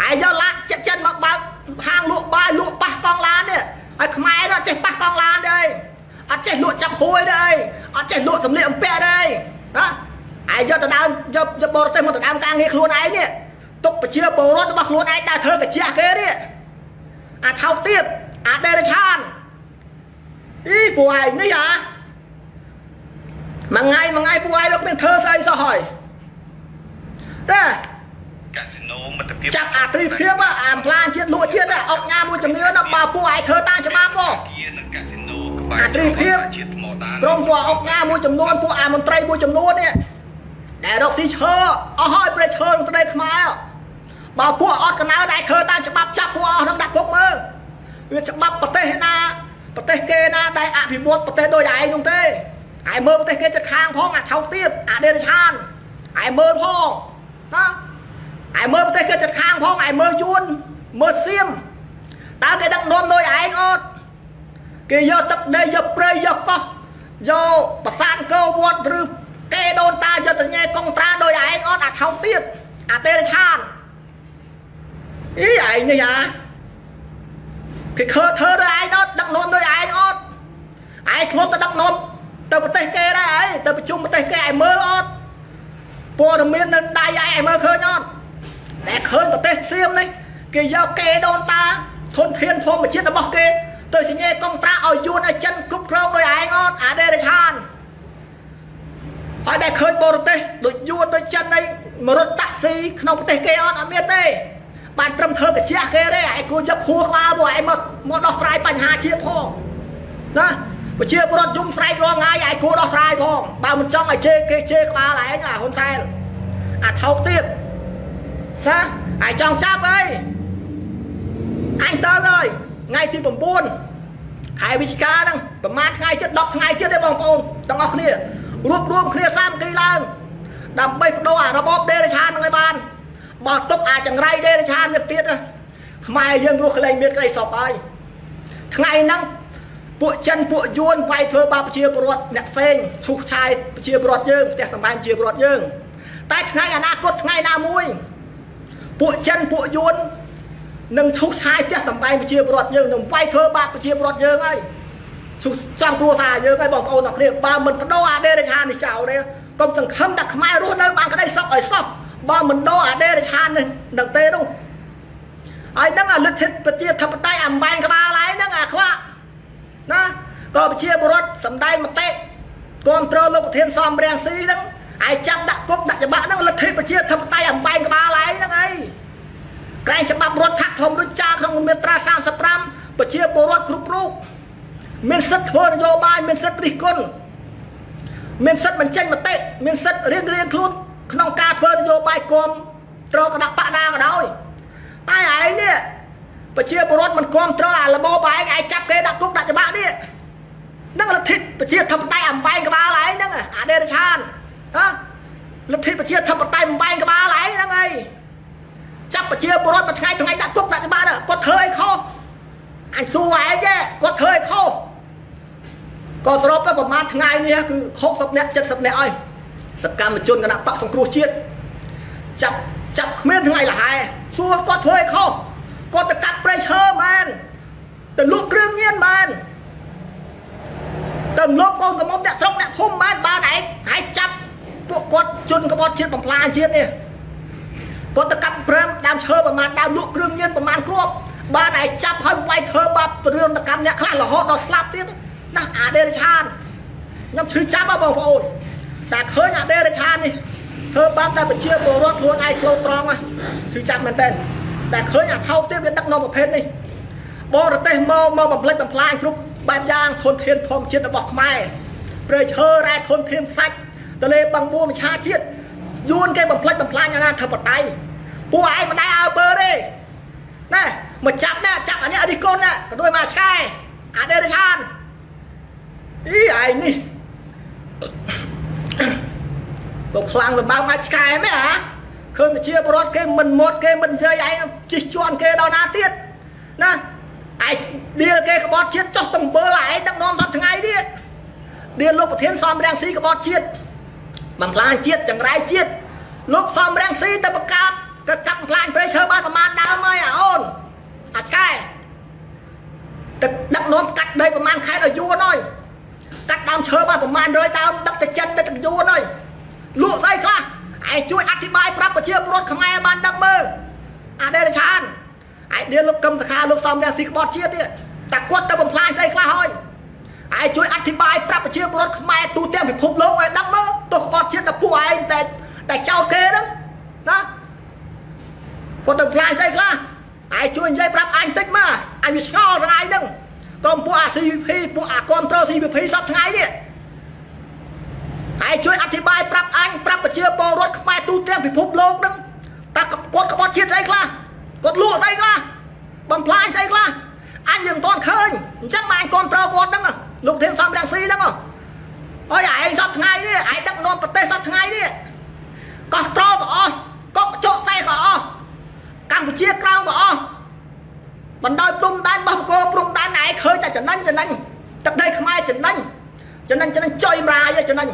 អាយយកឡាក់ចិត្តចិនមកបើកហាងលក់បាយលក់ប៉ះកង់ឡាននេះហើយខ្មែរហ្នឹងអត់ចេះប៉ះកង់ឡានទេអីអត់ចេះលក់ចាប់ហួយទេអីអត់ចេះលក់សម្លៀកបំពាក់ទេអីណាអាយយកទៅដើមយកយកបរទេសមកទៅដើមការងារខ្លួនឯងនេះទុកប្រជាពលរដ្ឋរបស់ខ្លួនឯងដើរធ្វើកជាគេនេះអាថោកទៀតអាដេរឆានអីពួកឯងនេះអា មួយថ្ងៃមួយថ្ងៃពួកឯងលោកមានធ្វើស្អីសោះហើយតែកាស៊ីណូមិត្តភាពចាប់អាត្រីភាពអាផ្លានជាតិលក់ជាតិអុកញ៉ាមួយចំនួនបើពួកឯងធ្វើតាមច្បាប់បងកាស៊ីណូក្បែរអាត្រីភាពជាតិថ្មដានក្រុមពួកអុកញ៉ាមួយចំនួនពួកអាមន្ត្រីមួយចំនួននេះដែលរកស៊ីឈើអស់ហើយប្រេឈើក្នុងស្ដីខ្មែរបើពួកអត់កណៅដែលធ្វើតាមច្បាប់ចាប់ពួកអស់នឹងដាក់គុកមើលវាច្បាប់ប្រទេសណាប្រទេសគេណាដែលអភិវឌ្ឍប្រទេសដូចឯងនោះទេ ឯមើលប្រទេសគេចិត្តខាងផងអាថោកទៀតអាដេរឆានឯមើលផងណាឯមើលប្រទេសគេចិត្តខាងផងឯមើលយួនមើលសៀមតើគេដឹកនាំដោយឯងអត់គេយកទឹកដីយកព្រៃយកកោះយកប្រាសាទកោវត្តឬគេដូនតាយកទៅញ៉ែកុងត្រាដោយឯងអត់អាថោកទៀតអាទេរឆានអីឯងនេះអាគេខើធ្វើដោយឯងអត់ដឹកនាំដោយឯងអត់ឯងធ្លាប់ទៅដឹកនាំទៅប្រទេសគេដែរអីទៅប្រជុំប្រទេសគេឯងមើលអត់ ព័ត៌មាននៅដៃឯងឯងមើលឃើញអត់តែឃើញប្រទេសសៀមនេះគេយកគេដូនតាធនធានធម្មជាតិរបស់គេទៅសញ្ញាកុងត្រាឲ្យយួនឲ្យចិនគ្រប់គ្រងដោយឯងអត់អាដេរឆានហើយដែលឃើញបរទេសដូចយួនដូចចិនអីមករត់តាក់ស៊ីក្នុងប្រទេសគេអត់អត់មានទេបានត្រឹមធ្វើកាជះគេទេឯងគួរយកខួរក្បាលមកឯងមកមកដោះស្រាយបញ្ហាជាតិផងណា ប្រជាពលរដ្ឋយំស្រែករងងាយឯងគួរដោះស្រាយផងបើមិនចង់ឲ្យជេរគេជេរក្បាលឯងអាហ៊ុនសែនអាថោកទៀតណាឯងចង់ចាប់អីអញទៅហើយថ្ងៃទី9ខែវិច្ឆិកាហ្នឹងប្រហែលថ្ងៃទៀត10ថ្ងៃទៀតទេបងប្អូនទាំងអស់គ្នារួបរวมគ្នាសាមគ្គីឡើងដើម្បីបដូរអារបបដេរឆាននឹងឲ្យបានបើទុកអាចង្រៃដេរឆាននេះទៀតខ្មែរយើងរស់ក្លែងមានក្តីសុខហើយថ្ងៃហ្នឹង ពួកចិនពួកយួនវាយធ្វើបាបប្រជាពលរដ្ឋអ្នកផ្សេងឈូសឆាយប្រជាពលរដ្ឋយើងផ្ទះសម្បែងប្រជាពលរដ្ឋយើងតែថ្ងៃអនាគតថ្ងៃណាមួយពួកចិនពួកយួននឹងឈូសឆាយផ្ទះសម្បែងប្រជាពលរដ្ឋយើងនឹងវាយធ្វើបាបប្រជាពលរដ្ឋយើងហើយឈូសចំគ្រួសារយើងហើយបងប្អូនអរគ្នាបើមិនបដូរអាដេរឆាននេះចោលទេកុំសង្ឃឹមថាខ្មែររស់នៅបានក្តីសុខឲ្យសោះបើមិនដូរអាដេរឆាននេះនឹងទេនោះហើយនឹងអាលទ្ធិប្រជាធិបតេយ្យអំបែងក្បាលហើយហ្នឹងអាខ្វាក់ ណាក៏ប្រជាពលរដ្ឋសម្ដែងមតិគ្រប់គ្រងលោកប្រធានសំរាំងស៊ីហ្នឹងឯចាប់ដាក់គុកដាក់ច្បាប់ហ្នឹងលទ្ធិប្រជាធិបតេយ្យអំបែងក្បាលឯងហ្នឹងអីក្រែងច្បាប់រដ្ឋធម្មដូចចាក្នុងមាត្រា35ប្រជាពលរដ្ឋគ្រប់រូបមានសិទ្ធិធ្វើនយោបាយមានសិទ្ធិរិះគន់មានសិទ្ធិបញ្ចេញមតិមានសិទ្ធិរៀងរៀងខ្លួនក្នុងការធ្វើនយោបាយគុំត្រូវគណៈបកណាក៏ដោយតែឯងនេះ ប្រជាពលរដ្ឋមិនគ្រប់គ្រងអាលបោបែងឯងចាប់គេដាក់គុកដាក់ច្បាប់នេះនឹងលទ្ធិប្រជាធិបតេយ្យអំបែងក្បាលឯងហ្នឹងអាដេរឆានហ៎លទ្ធិប្រជាធិបតេយ្យអំបែងក្បាលឯងហ្នឹងហើយចាប់ប្រជាពលរដ្ឋមួយថ្ងៃថ្ងៃដាក់គុកដាក់ច្បាប់គាត់ធ្វើអីខុសអញសួរឯងទេគាត់ធ្វើអីខុសក៏សរុបទៅប្រហែលថ្ងៃនេះគឺ60នាក់70នាក់ហើយសកម្មជនគណៈបកសង្គ្រោះជាតិចាប់ចាប់គ្មានថ្ងៃលហែសួរគាត់ធ្វើអីខុស គាត់ទៅកាប់ព្រៃឈើមែនទៅលក់គ្រឿងញៀនមែនទៅលោកកូនកំមុំអ្នកស្រុកអ្នកភូមិមែនបានឯងហើយចាប់ពួកគាត់ជន់ក្បត់ជាតិបំផ្លាញជាតិនេះគាត់ទៅកាប់ព្រឹមដើមឈើប្រមាណដើមលក់គ្រឿងញៀនប្រមាណគ្រាប់បានឯងចាប់ហើយវាយធ្វើបាបរឿងកម្មអ្នកខ្លះរហូតដល់ស្លាប់ទៀតណាអាដេរឆានខ្ញុំឈឺចាប់ហ៎បងប្អូនតែឃើញអាដេរឆាននេះធ្វើបាបតែប្រជាពលរដ្ឋខ្លួនឯងស្លូតត្រង់ហ៎ឈឺចាប់មែនតើ ដែលឃើញអាថោកទៀតវាដឹកនាំប្រភេទនេះបរទេសមកមកបំផ្លិចបំផ្លាញគ្រប់បែបយ៉ាងធនធានធម្មជាតិរបស់ខ្មែរព្រៃឈើរ៉ែធនធានសាច់ទលេបឹងបួមឆាជាតិយួនគេបំផ្លិចបំផ្លាញអាណាធិបតេយ្យពួកឯងមិនដែរអើបើទេណែមកចាប់ណែចាប់អានេះអរិគុណណែក៏ដូចមកឆ្កែអាដេរឆានអីឯងនេះបើខ្លាំងលើបើមកឆ្កែមែនហ៎ ឃើញប្រជាពលរដ្ឋគេមិនមាត់គេមិននិយាយឯងជិះជាន់គេដល់ណាទៀតណាឯងដៀលគេក្បត់ជាតិចោះតំបើឯងដឹកនាំ10ថ្ងៃនេះដៀលលោកប្រធានសំរាំងស៊ីក្បត់ជាតិបំផ្លាញជាតិចង្រៃជាតិលោកសំរាំងស៊ីទៅប្រកាសក៏កាប់បំផ្លាញព្រៃឈើបានប្រមាណដើមហើយអាអូនអាឆ្កែទឹកដឹកនាំកាត់ដីប្រមាណខែដល់យួនហើយកាត់ដើមឈើបានប្រមាណ100ដើមដឹកទៅចិនទៅទាំងយួនហើយលក់ស្អីខ្លះ ឯងជួយអធិប្បាយប្រាប់ប្រជាពលរដ្ឋខ្មែរបានដឹងមើលអាដេរឆានឯងដៀលលោកកឹមសខាលោកសំរងស៊ីក្បត់ជាតិទៀតតែគាត់ទៅបំផ្លាញស្អីខ្លះហើយឯងជួយអធិប្បាយប្រាប់ប្រជាពលរដ្ឋខ្មែរទូទាំងពិភពលោកឲ្យដឹងមើលទោះក្បត់ជាតិដល់ពួកឯងតែតែចោតគេហ្នឹងណាគាត់ទៅបំផ្លាញស្អីខ្លះឯងជួយនិយាយប្រាប់អញតិចមកអញវាឆ្ងល់ថ្ងៃហ្នឹងក្រុមពួកអា CVP ពួកអាគ្រប់ត្រូល CVP សពថ្ងៃនេះ ហើយជួយអធិប្បាយប្រាប់អញប្រាប់ប្រជាពលរដ្ឋខ្មែរទូទាំងពិភពលោកហ្នឹងតើគាត់ក្បត់ជាតិស្អីខ្លះគាត់លួចស្អីខ្លះបំផ្លាញស្អីខ្លះអញយើងមិនទាន់ឃើញអញ្ចឹងមកអញគ្រប់ត្រូលគាត់ហ្នឹងលោកធានសំរាំងស៊ីហ្នឹងអើយឯងសពថ្ងៃនេះឯងដឹកនាំប្រទេសសពថ្ងៃនេះកោះត្រក៏អស់កុកជោគតែក៏អស់កម្ពុជាក្រោមក៏អស់បណ្ដោយព្រំដែនបោះបកព្រំដែនឯងឃើញតែចំណេញចំណេញទឹកដីខ្មែរចំណេញចំណេញចំណេញចុយម្រាយចំណេញ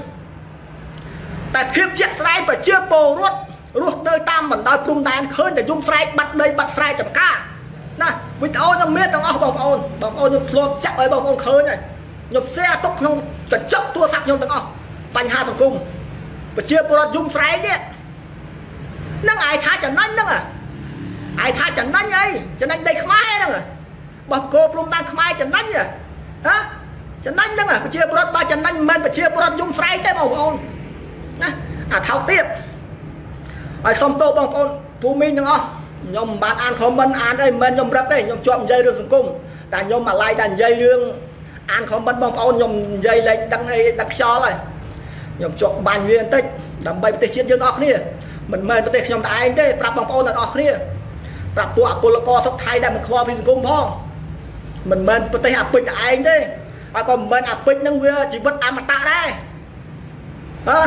តែភាពជាក់ស្ដែងប្រជាពលរដ្ឋរស់នៅតាមបណ្ដោយព្រំដែនឃើញតែយំស្រែកបាត់ដីបាត់ស្រែចំការណាវីដេអូខ្ញុំមានទាំងអស់បងប្អូនបងប្អូនខ្ញុំធ្លាប់ចាក់ឲ្យបងប្អូនឃើញហើយខ្ញុំផ្សេងទុកក្នុងកញ្ចក់ទូរស័ព្ទខ្ញុំទាំងអស់បញ្ហាសង្គមប្រជាពលរដ្ឋយំស្រែកនេះនឹងឯងថាចំណេញហ្នឹងឯងថាចំណេញអីចំណេញដីខ្មែរហ្នឹងបោះគោព្រំដែនខ្មែរចំណេញហ៎ចំណេញហ្នឹងប្រជាពលរដ្ឋបើចំណេញមិនមែនប្រជាពលរដ្ឋយំស្រែកទេបងប្អូន ណាអាថោកទៀតហើយសុំទោសបងប្អូនភូមិទាំងអស់ខ្ញុំមិនបានអានខមមិនអានអីមិនមែនខ្ញុំរឹកទេខ្ញុំជាប់និយាយរឿងសង្គមតែខ្ញុំអាឡ័យតែនិយាយរឿងអានខមមិនបងប្អូនខ្ញុំនិយាយលេខដឹងអីដឹងខ្យល់ហើយខ្ញុំជាប់បាញ់វាបន្តិចដើម្បីប្រទេសជាតិយើងអស់គ្នាមិនមែនប្រទេសខ្ញុំតែឯងទេប្រាប់បងប្អូនទាំងអស់គ្នាប្រាប់ពួកអពលករសុខថៃដែលមិនខ្វល់ពីសង្គមផងមិនមែនប្រទេសអាពេជ្រតែឯងទេហើយក៏មិនមែនអាពេជ្រនឹងវាជីវិតអមតៈដែរហ៎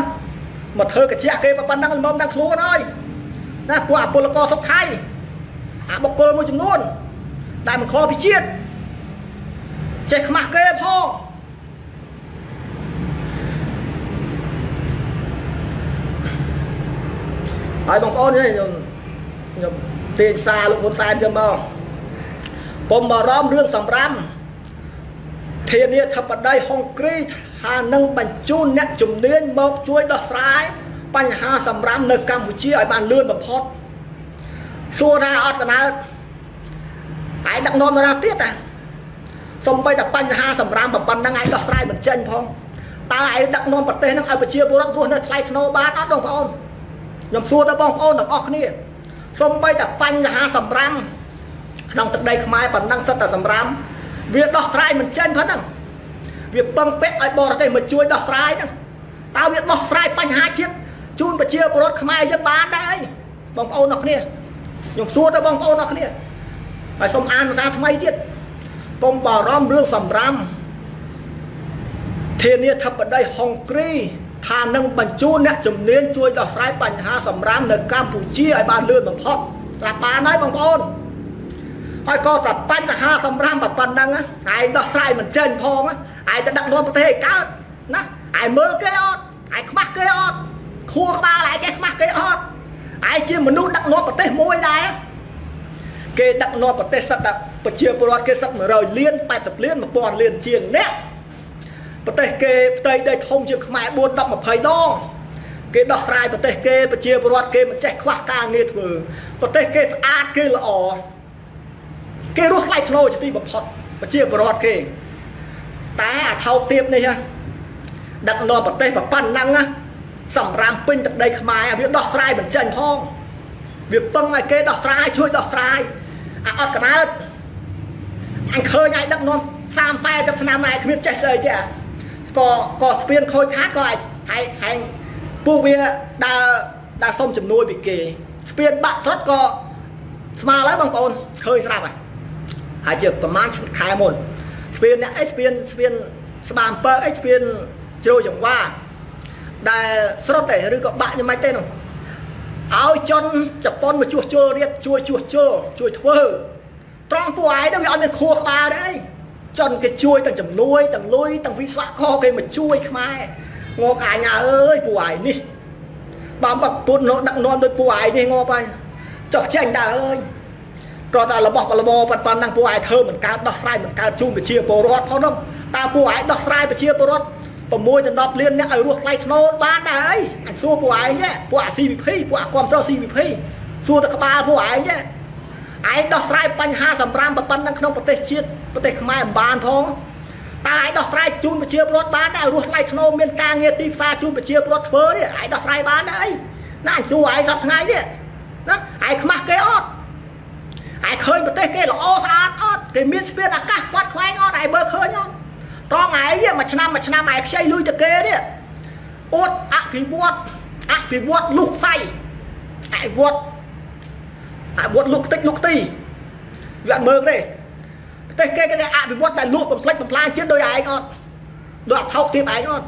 មកធ្វើកញ្ជាក់គេប៉ុណ្ណឹងល្មមដល់ខ្លួនហើយណាពួកអពលករសុខថៃអាបុគ្គលមួយចំនួន ដែលមិនខកពីជាតិចេះខ្មាស់គេផងហើយបងប្អូនខ្ញុំខ្ញុំទាញសារលោកហ៊ុនសែនទៅមកកុំបារម្ភរឿងសម្រាមធានាធិបតីហុងគ្រី ថានឹងបញ្ជូនអ្នកជំនាញមកជួយដោះស្រាយបញ្ហាសម្រាមនៅកម្ពុជាឲ្យបានលឿនបំផុតសួរថាអត់កណើតឯងដឹកនាំនរណាទៀតតាសំបីតែបញ្ហាសម្រាមប៉ុណ្ណឹងឯងដោះស្រាយមិនចេញផងតើឯងដឹកនាំប្រទេសនឹងឲ្យប្រជាពលរដ្ឋរស់នៅថ្លៃថ្នូរបានអត់បងប្អូនខ្ញុំសួរទៅបងប្អូនទាំងអស់គ្នាសំបីតែបញ្ហាសម្រាមក្នុងទឹកដីខ្មែរប៉ុណ្ណឹងសិតតែសម្រាមវាដោះស្រាយមិនចេញប៉ុណ្ណឹង វាពឹងពាក់ឲ្យបរទេសមកជួយដោះស្រាយហ្នឹងតើវាដោះស្រាយបញ្ហាជាតិជូនប្រជាពលរដ្ឋខ្មែរយើងបានដែរអីបងប្អូនអរគ្នាខ្ញុំសួរទៅបងប្អូនអរគ្នាហើយសូមអានភាសាថ្មីទៀតកុំបារម្ភរឿងសម្រាមធានាធិបតីហុងគ្រីថានឹងបញ្ជូនអ្នកជំនាញជួយដោះស្រាយបញ្ហាសម្រាមនៅកម្ពុជាឲ្យបានលឿនបំផុតត្រាប់បានហើយបងប្អូនហើយក៏តែបញ្ហាសម្រាមប៉ុណ្ណឹងឯងដោះស្រាយមិនចេញផង ឯងទៅដឹកនាំប្រទេសឲ្យកើតណាឯងមើលគេអត់ឯងខ្មាស់គេអត់ខួរក្បាលឯងចេះខ្មាស់គេអត់ឯងជាមនុស្សដឹកនាំប្រទេសមួយដែរគេដឹកនាំប្រទេសសិតតែប្រជាពលរដ្ឋគេសិត100លាន80លាន1000លានជាងអ្នកប្រទេសគេផ្ទៃដីធំជាងខ្មែរ4 10 20ដងគេដោះស្រាយប្រទេសគេប្រជាពលរដ្ឋគេមិនចេះខ្វះការងារធ្វើប្រទេសគេស្អាតគេល្អគេរស់ថ្លៃថ្នូរជាទីបំផុតប្រជាពលរដ្ឋគេ តែអាថោកទៀបនេះដឹកនាំប្រទេសប៉ុណ្ណឹងសម្រាប់ពេញទឹកដីខ្មែរវាដោះស្រាយមិនចេញផងវាពឹងឲ្យគេដោះស្រាយជួយដោះស្រាយអាអត់កណើតអញឃើញឲ្យដឹកនាំ30 40ឆ្នាំហើយគ្មានចេះស្អីទេក៏ក៏ស្ពានខូចខាតក៏ឲ្យឲ្យឲ្យពួកវាដើរដើរសុំជំនួយពីគេស្ពានបាក់ស្រុតក៏ស្មើហើយបងប្អូនឃើញស្រាប់ហើយហើយជាប្រហែលខែមុន ស្ពានអ្នកអីស្ពានស្ពានស្បាអំពើអីស្ពានជ្រោយចង្វាដែលស្រុតទេឬក៏បាក់យ៉ាងម៉េចទេនោះឲ្យចនជប៉ុនមកជួសជុលរៀបជួយជួសជុលជួយធ្វើត្រង់ពួកឯងហ្នឹងវាអត់មានខួរក្បាលទេអីចនគេជួយទាំងជំនួយទាំងលុយទាំងវិស្វករគេមកជួយខ្មែរងកអាញាអើយពួកឯងនេះបើបាក់ពុនដឹកនាំដូចពួកឯងនេះងប់ហើយចុះចេញតើអើយ ក៏តែរបស់បលមប៉ុណ្ប៉ុណ្ណឹងពួកឯងធ្វើមិនកើតដោះស្រាយមិនកើតជូនប្រជាពលរដ្ឋផងនោះតើពួកឯងដោះស្រាយប្រជាពលរដ្ឋ6ទៅ10លានអ្នកឲ្យរស់ថ្លៃធ្នូបានដែរអីអញសួរពួកឯងទេពួកអា CVP ពួកអាគ្រប់ត្រ CVP សួរតែក្បាលពួកឯងទេឯងដោះស្រាយបញ្ហាសម្រាមប៉ុណ្ណឹងក្នុងប្រទេសជាតិប្រទេសខ្មែរមិនបានផងតើឯងដោះស្រាយជូនប្រជាពលរដ្ឋបានដែររស់ថ្លៃធ្នូមានការងារទីផ្សារជូនប្រជាពលរដ្ឋធ្វើនេះឯងដោះស្រាយបានដែរអីណាអញសួរឯងសប្តាហ៍ថ្ងៃនេះណាឯងខ្មាស់គេអត់ ឯងឃើញប្រទេសគេល្អស្អាតអត់គេមានស្ពានអាកាសខ្វាត់ខ្វែងអត់ឯងមើលឃើញអត់ត្រង់ឯងនេះមួយឆ្នាំមួយឆ្នាំឯងខ្ចីលុយទៅគេនេះអួតអភិវឌ្ឍអភិវឌ្ឍលុះផ្សៃអភិវឌ្ឍអភិវឌ្ឍលុកតិចលុកទីវាអត់មើលទេប្រទេសគេគេអភិវឌ្ឍតែលក់បំផ្លិចបំផ្លាញជាតិដោយឯងអត់ដោយអត់ថោកទៀតឯងអត់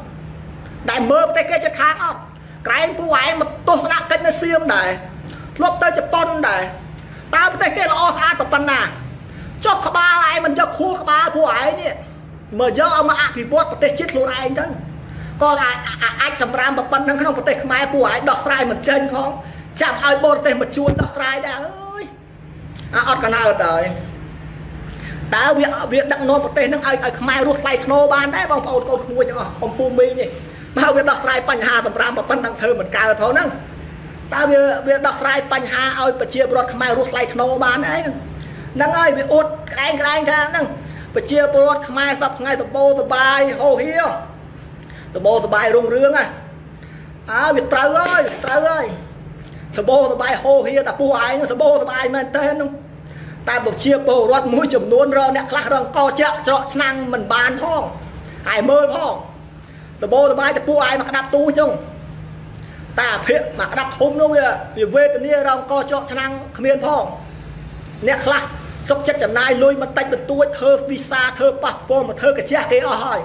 ដែលមើលប្រទេសគេចិត្តខាងអត់ក្រែងពួកឯងមកទស្សនកិច្ចនៅសៀមដែរធ្លាប់ទៅជប៉ុនដែរ តើប្រទេសគេល្អស្អាតទៅប៉ុណ្ណាចុះក្បាលឯងមិនយកខួរក្បាលពួកឯងនេះមើលយកឲ្យមកអភិវឌ្ឍប្រទេសជាតិខ្លួនឯងទៅក៏អាចសម្រាមប៉ុណ្ណឹងក្នុងប្រទេសខ្មែរពួកឯងដោះស្រាយមិនចេញផងចាំឲ្យបរទេសមកជួនដោះស្រាយដែរអើយអាអត់កណើតហើយតើវាវាដឹកនាំប្រទេសនឹងឲ្យឲ្យខ្មែររស់ថ្លៃថ្នូរបានដែរបងប្អូនកូនក្មួយទាំងអស់អំពូមីនេះមកវាដោះស្រាយបញ្ហាសម្រាមប៉ុណ្ណឹងធ្វើមិនកើតផងហ្នឹង តើវាវាដោះស្រាយបញ្ហាឲ្យប្រជាពលរដ្ឋខ្មែររស់ថ្លៃធ្នូបានអីហ្នឹងហើយវាអួតក្តែងក្តែងថាហ្នឹងប្រជាពលរដ្ឋខ្មែរសពថ្ងៃតបោតបាយហោហៀតបោតបាយរុងរឿងណាអើវាត្រូវហើយត្រូវហើយសបោសបាយហោហៀតែពោះឯងសបោសបាយមែនតើនោះតែប្រជាពលរដ្ឋមួយចំនួនរអ្នកខ្លះរងកចាក់ច្រកឆ្នាំងមិនបានផងហើយមើលផងសបោសបាយតែពោះឯងមកក្តាប់ទូចឹង តែអភិមកក្តាប់ធំនោះវាវាវេទនារងកច្រកឆ្នាំងគ្មានផងអ្នកខ្លះសុកចិត្តចំណាយលុយបន្តិចបន្តួចធ្វើវីសាធ្វើប៉ាសពតមកធ្វើកាជះគេអស់ហើយ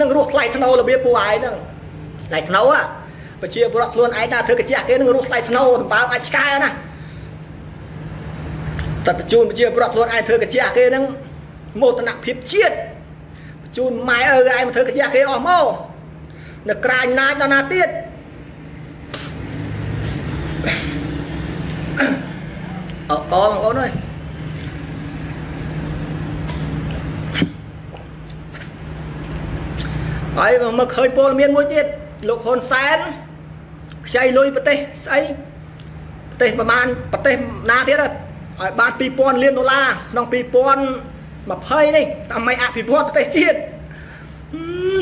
នឹងរស់ថ្លៃធ្នូរបៀបពួកឯងហ្នឹងថ្លៃធ្នូហ៎ប្រជាពលរដ្ឋខ្លួនឯងណាធ្វើកាជះគេនឹងរស់ថ្លៃធ្នូដំបើអាចឆ្កែណាតែបញ្ជូនប្រជាពលរដ្ឋខ្លួនឯងធ្វើកាជះគេនឹងមោទនភាពជាតិបញ្ជូនម៉ែឪឯងមកធ្វើកាជះគេអស់មកនៅក្រាញណាចដល់ណាទៀត អកបងប្អូនអើយហើយមកឃើញពលមានមួយទៀតលោកហ៊ុនសែនខ្ចីលុយប្រទេសស្អីប្រទេសប្រមាណប្រទេសណាទៀតឲ្យបាន2000លានដុល្លារក្នុង2020នេះដើម្បីអភិវឌ្ឍប្រទេសជាតិ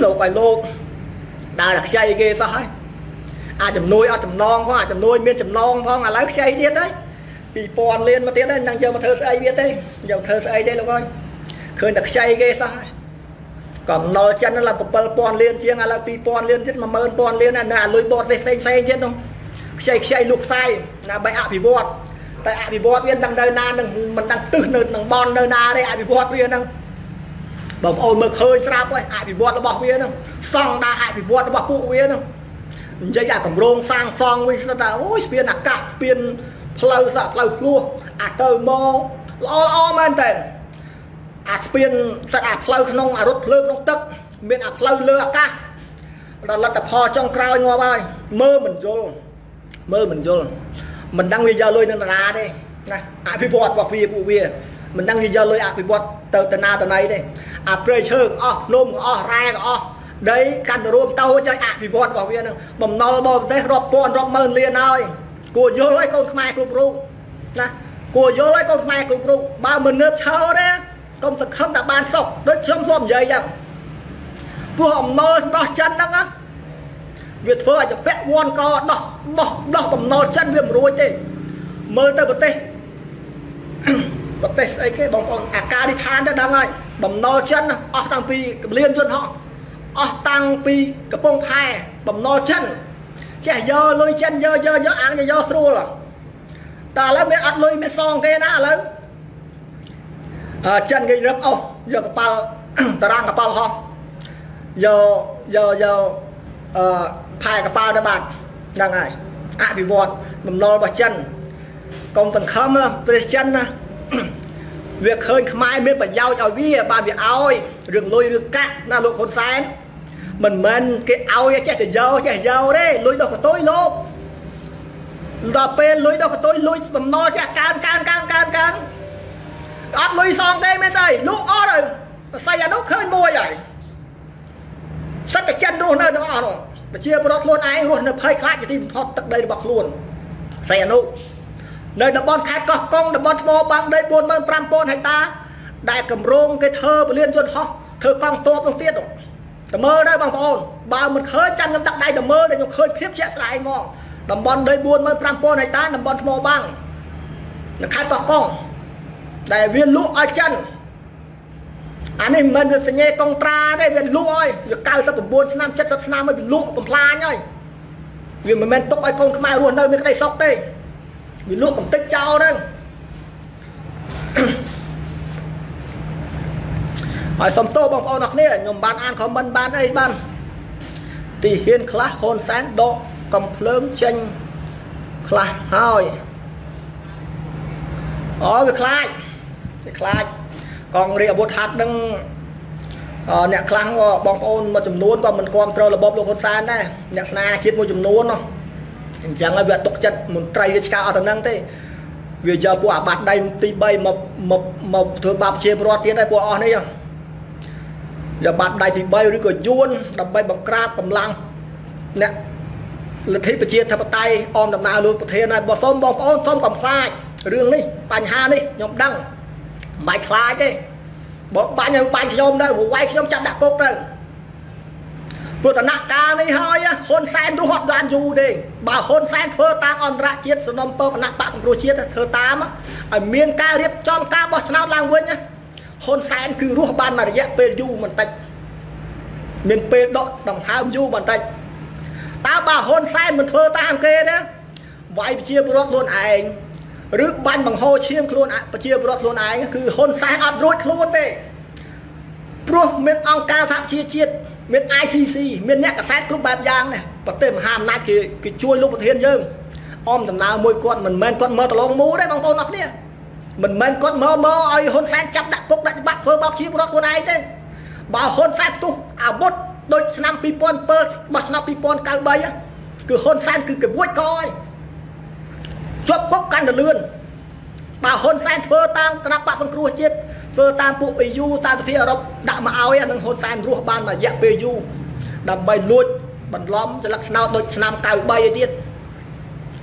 លោកឲ្យលោកដើរតែខ្ចីគេសោះហើយ អាចចំនួនអត់ចំណងផងអាចចំនួនមានចំណងផងឥឡូវខ្ចីទៀតហើយ2000លានមកទៀតហើយនឹងយកមកធ្វើស្អីទៀតទេយកធ្វើស្អីទេលោកអើយឃើញតែខ្ចីគេសោះហើយកំណុលចិនឡើង7000លានជាងឥឡូវ2000លានទៀត10000លានណាអាលុយបតទេសផ្សេងផ្សេងទៀតនោះខ្ចីខ្ចីលុះខ្សែដើម្បីអភិវឌ្ឍតែអភិវឌ្ឍវាដឹងនៅណានឹងមិនដឹងទឹះនៅនឹងបននៅណាទេអភិវឌ្ឍវាហ្នឹងបងប្អូនមើលឃើញស្រាប់ហើយអភិវឌ្ឍរបស់វាហ្នឹងសង់ដាអភិវឌ្ឍរបស់ពួកវាហ្នឹង និយាយអាកម្រងសាងសង់វិញស្ថាអូយស្ពានអាកាសស្ពានផ្លូវសាក់ផ្លូវភ្លោះអាទៅមកល្អល្អមែនតើអាស្ពានសិតអាផ្លូវក្នុងអារត់ភ្លើងក្នុងទឹក មានអាផ្លូវលើអាកាសដល់លទ្ធផលចុងក្រោយងាប់ហើយមើលមិនយល់មើលមិនយល់មិនដឹងវាយកលុយនឹងតារាទេណាអភិវឌ្ឍរបស់វាពួកវាមិនដឹងវាយកលុយអភិវឌ្ឍទៅតាណាតណៃទេអាព្រៃឈើអស់ភ្នំអស់រ៉ែអស់ ដីកាន់ទៅរួមទៅចុយអភិវឌ្ឍរបស់វានឹងបំណុលបរទេសរាប់ពាន់រាប់ម៉ឺនលានហើយគួរយល់ឲ្យកូនខ្មែរគ្រប់រូបណាគួរយល់ឲ្យកូនខ្មែរគ្រប់រូបបើមិននើបឆោទេកុំសង្ឃឹមតែបានសុខដូចខ្ញុំស្មនិយាយចឹងពួកអំណុលដោះចិនហ្នឹងណាវាធ្វើឲ្យចពាក់វ័នកដោះដោះដោះបំណុលចិនវាមិនរួចទេមើលទៅប្រទេសប្រទេសស្អីគេបងប្អូនអាការិដ្ឋានទៅដឹងហើយបំណុលចិនអស់តាំងពីកលៀនយន្តហោះ អស់តាំងពីកំពង់ផែបំណុលចិនចេះយកលុយចិនយកយកយកអាងយកស្រួលតែឥឡូវមានអត់លុយមានសងគេណាឥឡូវចិនគេរឹបអស់យកកប៉ាល់តារាងកប៉ាល់ហោះយកយកយកអឺថែកប៉ាល់ទៅបាត់ហ្នឹងហើយអភិវឌ្ឍបំណុលរបស់ចិនកុំសង្ឃឹមប្រទេសចិនណាវាឃើញខ្មែរមានប្រយោជន៍ឲ្យវាបានវាឲ្យរឿងលុយរឿងកាក់ណាលោកហ៊ុនសែន មិនមែនគេឲ្យចេះតែយកចេះយកទេលុយដល់កតុយលោកដល់ពេលលុយដល់កតុយលុយបំណុលចេះកើនកើនកើនកើនកើនអត់លុយសងទេមែនស្អីលក់អត់ហើយស្អីអានោះឃើញមួយហើយសិតតែចិនរស់នៅទាំងអស់នោះប្រជាពលរដ្ឋខ្លួនឯងរស់នៅភ័យខ្លាចជាទីបំផុតទឹកដីរបស់ខ្លួនស្រីអនុនៅតំបន់ខេត្តកោះកុងតំបន់ថ្មបាំងដី45000ហិកតាដែលកម្រងគេធ្វើពលានយន្តហោះធ្វើកង់ទ័ពនោះទៀត តមើលដែរបងប្អូនបើមិនឃើញចាំខ្ញុំដាក់ដៃតមើលតែខ្ញុំឃើញភាពជាក់ស្ដែងហ្មងតំបន់ដី45000ហិកតាតំបន់ថ្មបាំងនៅខេត្តកោះកុងដែលវាលក់ឲ្យចិនអានេះមិនមែនសញ្ញេកុងត្រាទេវាលក់ហើយវា99ឆ្នាំ70ឆ្នាំហើយវាលក់បំផ្លាញហើយវាមិនមែនទុកឲ្យកូនខ្មែររស់នៅមានក្តីសុខទេវាលក់កំតិចចោលហ្នឹង ហើយសុំទោសបងប្អូនអរគ្នាខ្ញុំបានអានខមមិនបានអីបានទីហ៊ានខ្លះហ៊ុនសែនដកកំភ្លើងចេញខ្លះហើយអូវាខ្លាចវាខ្លាចកងរាជអាវុធហត្ថនឹងអ្នកខ្លះបងប្អូនមួយចំនួនក៏មិនគ្រប់គ្រងរបបលោកហ៊ុនសែនដែរអ្នកស្នាជាតិមួយចំនួននោះអញ្ចឹងហើយវាទុកចិត្តមន្ត្រីរាជការអត់ទៅនឹងទេវាយកពួកអាបត្តិដៃទី3មកមកមកធ្វើបាបជាប្រវត្តិទៀតហើយពួកអស់នេះ យកបាត់ដៃទី3ឬក៏យួនដើម្បីបង្ក្រាបកម្លាំងអ្នកលទ្ធិប្រជាធិបតេយ្យអមដំណើរលោកប្រធានហើយបើសូមបងប្អូនសូមកុំខ្លាចរឿងនេះបញ្ហានេះខ្ញុំដឹងមិនបាច់ខ្លាចទេបើបាញ់ឲ្យបាញ់ខ្ញុំទៅវាយខ្ញុំចាប់ដាក់គុកទៅព្រោះតនកាលនេះហើយហ៊ុនសែនរស់អត់បានយូរទេបើហ៊ុនសែនធ្វើតាមអន្តរជាតិសំណុំពរគណៈបកសង្គ្រោះជាតិធ្វើតាមឲ្យមានការរៀបចំការបោះឆ្នោតឡើងវិញ ហ៊ុនសែនគឺរស់បានមួយរយៈពេលយូរបន្តិចមានពេលដកដង្ហើមយូរបន្តិចតើបើហ៊ុនសែនមិនធ្វើតាមគេទេវាយប្រជាពលរដ្ឋខ្លួនឯងឬបាញ់បង្ហូរឈាមខ្លួនប្រជាពលរដ្ឋខ្លួនឯងគឺហ៊ុនសែនអត់រួចខ្លួនទេព្រោះមានអង្គការសហជីវជាតិមាន ICC មានអ្នកកសែតគ្រប់បែបយ៉ាងណាប្រទេសមហាអំណាចគេគេជួយលោកប្រធានយើងអមដំណើរមួយគាត់មិនមែនគាត់មើលតឡងមូទេបងប្អូនអរគ្នា មិនមែនគាត់មើលមើលឲ្យហ៊ុនសែនចាប់ដាក់គុកដាក់ច្បាប់ធ្វើបោកជាពលរដ្ឋខ្លួនឯងទេបើហ៊ុនសែនផ្ទុះអាវុធដូចឆ្នាំ2007បោះឆ្នាំ2093គឺហ៊ុនសែនគឺកវួចកហើយជាប់គុកកាន់តែលឿនបើហ៊ុនសែនធ្វើតាមគណៈបកសង្គ្រោះជាតិធ្វើតាមពួក EU តាមសភាអឺរ៉ុបដាក់មកឲ្យនឹងហ៊ុនសែនរស់បានមួយរយៈពេលយូរដើម្បីលួចបន្លំចលឹកស្នោតដូចឆ្នាំ93ឯទៀត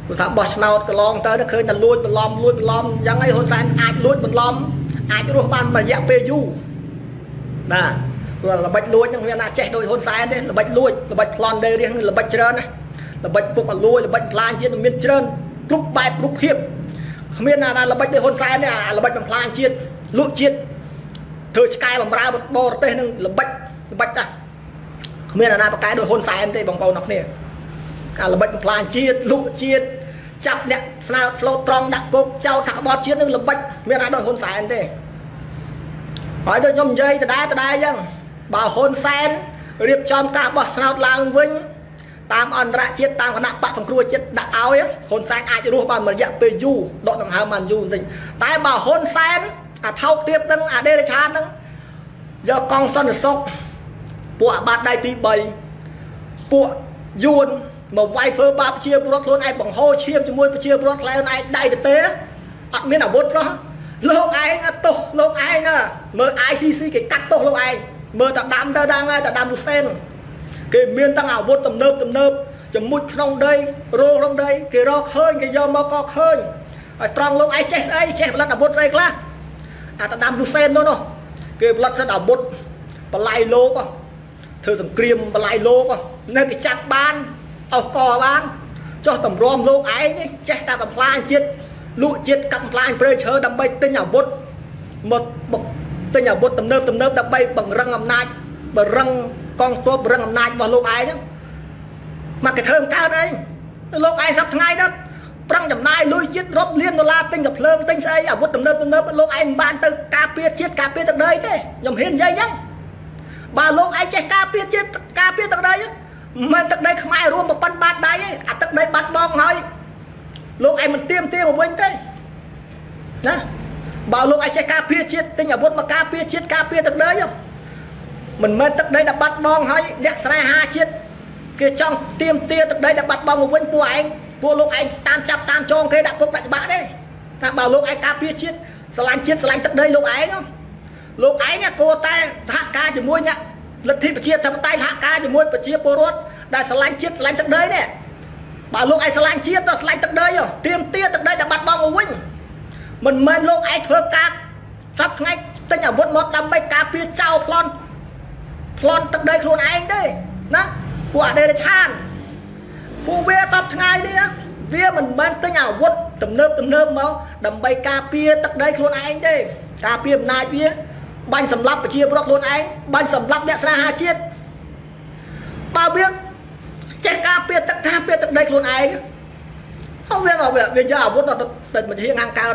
ព្រោះថាបោះឆ្នោតកន្លងទៅឃើញតែលួចបន្លំលួចបន្លំអញ្ចឹងហើយហ៊ុនសែនអាចលួចបន្លំអាចរស់បានមួយរយៈពេលយូរណាព្រោះល្បិចលួចហ្នឹងវាណាចេះដូចហ៊ុនសែនទេល្បិចលួចល្បិចប្លន់ដេរៀងល្បិចច្រើនណាល្បិចពុកអលួយល្បិចផ្លាញជាតិមានច្រើនគ្រប់បែបគ្រប់ភាពគ្មានណាល្បិចដូចហ៊ុនសែនទេអាល្បិចបំផ្លាញជាតិលក់ជាតិធ្វើឆ្កែបំរើបរទេសនឹងល្បិចល្បិចតាគ្មានអាណាប្រកែដូចហ៊ុនសែនទេបងប្អូនអរគ្នា ការល្បិចបំផ្លាញជាតិលក់ជាតិចាប់អ្នកស្នើផ្លោតត្រង់ដាក់គុកចោលថាក្បត់ជាតិនឹងល្បិចមានអាដូចហ៊ុនសែនទេហើយដូចខ្ញុំនិយាយដដែលដដែលអញ្ចឹងបើហ៊ុនសែនរៀបចំការបោះឆ្នោតឡើងវិញតាមអន្តរជាតិតាមគណៈបកសង្គ្រោះជាតិដាក់ឲ្យហ៊ុនសែនអាចរស់បានមួយរយៈពេលយូរដកដង្ហើមបានយូរបន្តិចតែបើហ៊ុនសែនអាថោកទៀតនឹងអាដេរឆាននឹងយកកង់សន្តិសុខពួកអាបាត់ដៃទី3ពួកយួន មកវាយធ្វើបាបប្រជាពលរដ្ឋខ្លួនឯងបង្ហូរឈាមជាមួយប្រជាពលរដ្ឋខ្លួនឯងដៃទៅទេអត់មានអាវុធសោះលោកឯងអត់ទោសលោកឯងណាមើល ICC គេកាត់ទោសលោកឯងមើលតែដាំទៅដាំហើយតែដាំលូសេនគេមានទាំងអាវុធទំនើបទំនើបជាមួយក្នុងដីរោក្នុងដីគេរកឃើញគេយកមកក៏ឃើញហើយត្រង់លោកឯងចេះស្អីចេះផលិតអាវុធស្អីខ្លះអាតដាមហ៊ូសែននោះនោះគេផលិតសិនអាវុធបល័យលោកធ្វើសង្គ្រាមបល័យលោកនៅគេចាប់បាន អស់កបានចុះតម្រាំលោកឯងនេះចេះតែកំ pl ាញជាតិលក់ជាតិកំ pl ាញព្រៃឈើដើម្បីទិញអាវុធមកទិញអាវុធទំនើបទំនើបដើម្បីបង្រឹងអំណាចបង្រឹងកងទ័ពបង្រឹងអំណាចរបស់លោកឯងហ្នឹងមកគេធ្វើមិនកើតអីលោកឯងសប្ថ្ងៃហ្នឹងប្រឹងចំណាយលុយជាតិរាប់លានដុល្លារទិញកាភ្លើងទិញស្អីអាវុធទំនើបទំនើបលោកឯងមិនបានទៅការពារជាតិការពារទឹកដីទេខ្ញុំហ៊ាននិយាយអញ្ចឹងបើលោកឯងចេះការពារជាតិការពារទឹកដីមិន មែនទឹកដីខ្មែររួមប្រព័ន្ធបាតដៃទេអាទឹកដីបាត់បងហើយលោកឯងមិនទៀមទាមកវិញទេណាបើលោកឯងចេះការពារជាតិទិញអាវុធមកការពារជាតិការពារទឹកដីមិនមែនទឹកដីដែលបាត់បងហើយអ្នកស្នេហាជាតិគេចង់ទៀមទាទឹកដីដែលបាត់បងមកវិញពួកឯងពួកលោកឯងតាមចាប់តាមចងគេដាក់គុកដាក់ច្បាប់ទេថាបើលោកឯងការពារជាតិស្រឡាញ់ជាតិស្រឡាញ់ទឹកដីលោកឯងលោកឯងគួរតែសហការជាមួយអ្នក លទ្ធិប្រជាធិបតេយ្យសហការជាមួយប្រជាពលរដ្ឋដែលស្រឡាញ់ជាតិស្រឡាញ់ទឹកដីនេះបើលោកឯងស្រឡាញ់ជាតិទៅស្រឡាញ់ទឹកដីទៀមទាទឹកដីដែលបាត់បង់មកវិញមិនមែនលោកឯងធ្វើការចាប់ថ្ងៃទិញអាវុធមកដើម្បីការពារចៅប្លន់ប្លន់ទឹកដីខ្លួនឯងទេណាពួកអដេរឆានពួកវាតបថ្ងៃនេះណាវាមិនមែនទិញអាវុធទំនើបទំនើបមកដើម្បីការពារទឹកដីខ្លួនឯងទេការពារអំណាចវា បាញ់សម្លាប់ប្រជាពលរដ្ឋខ្លួនឯងបាញ់សម្លាប់អ្នកស្នេហាជាតិបើវាចេះការពារទឹកការពារទឹកដីខ្លួនឯងហើយវាវាយកអាវុធទៅទៅមកហៀងខាងកើត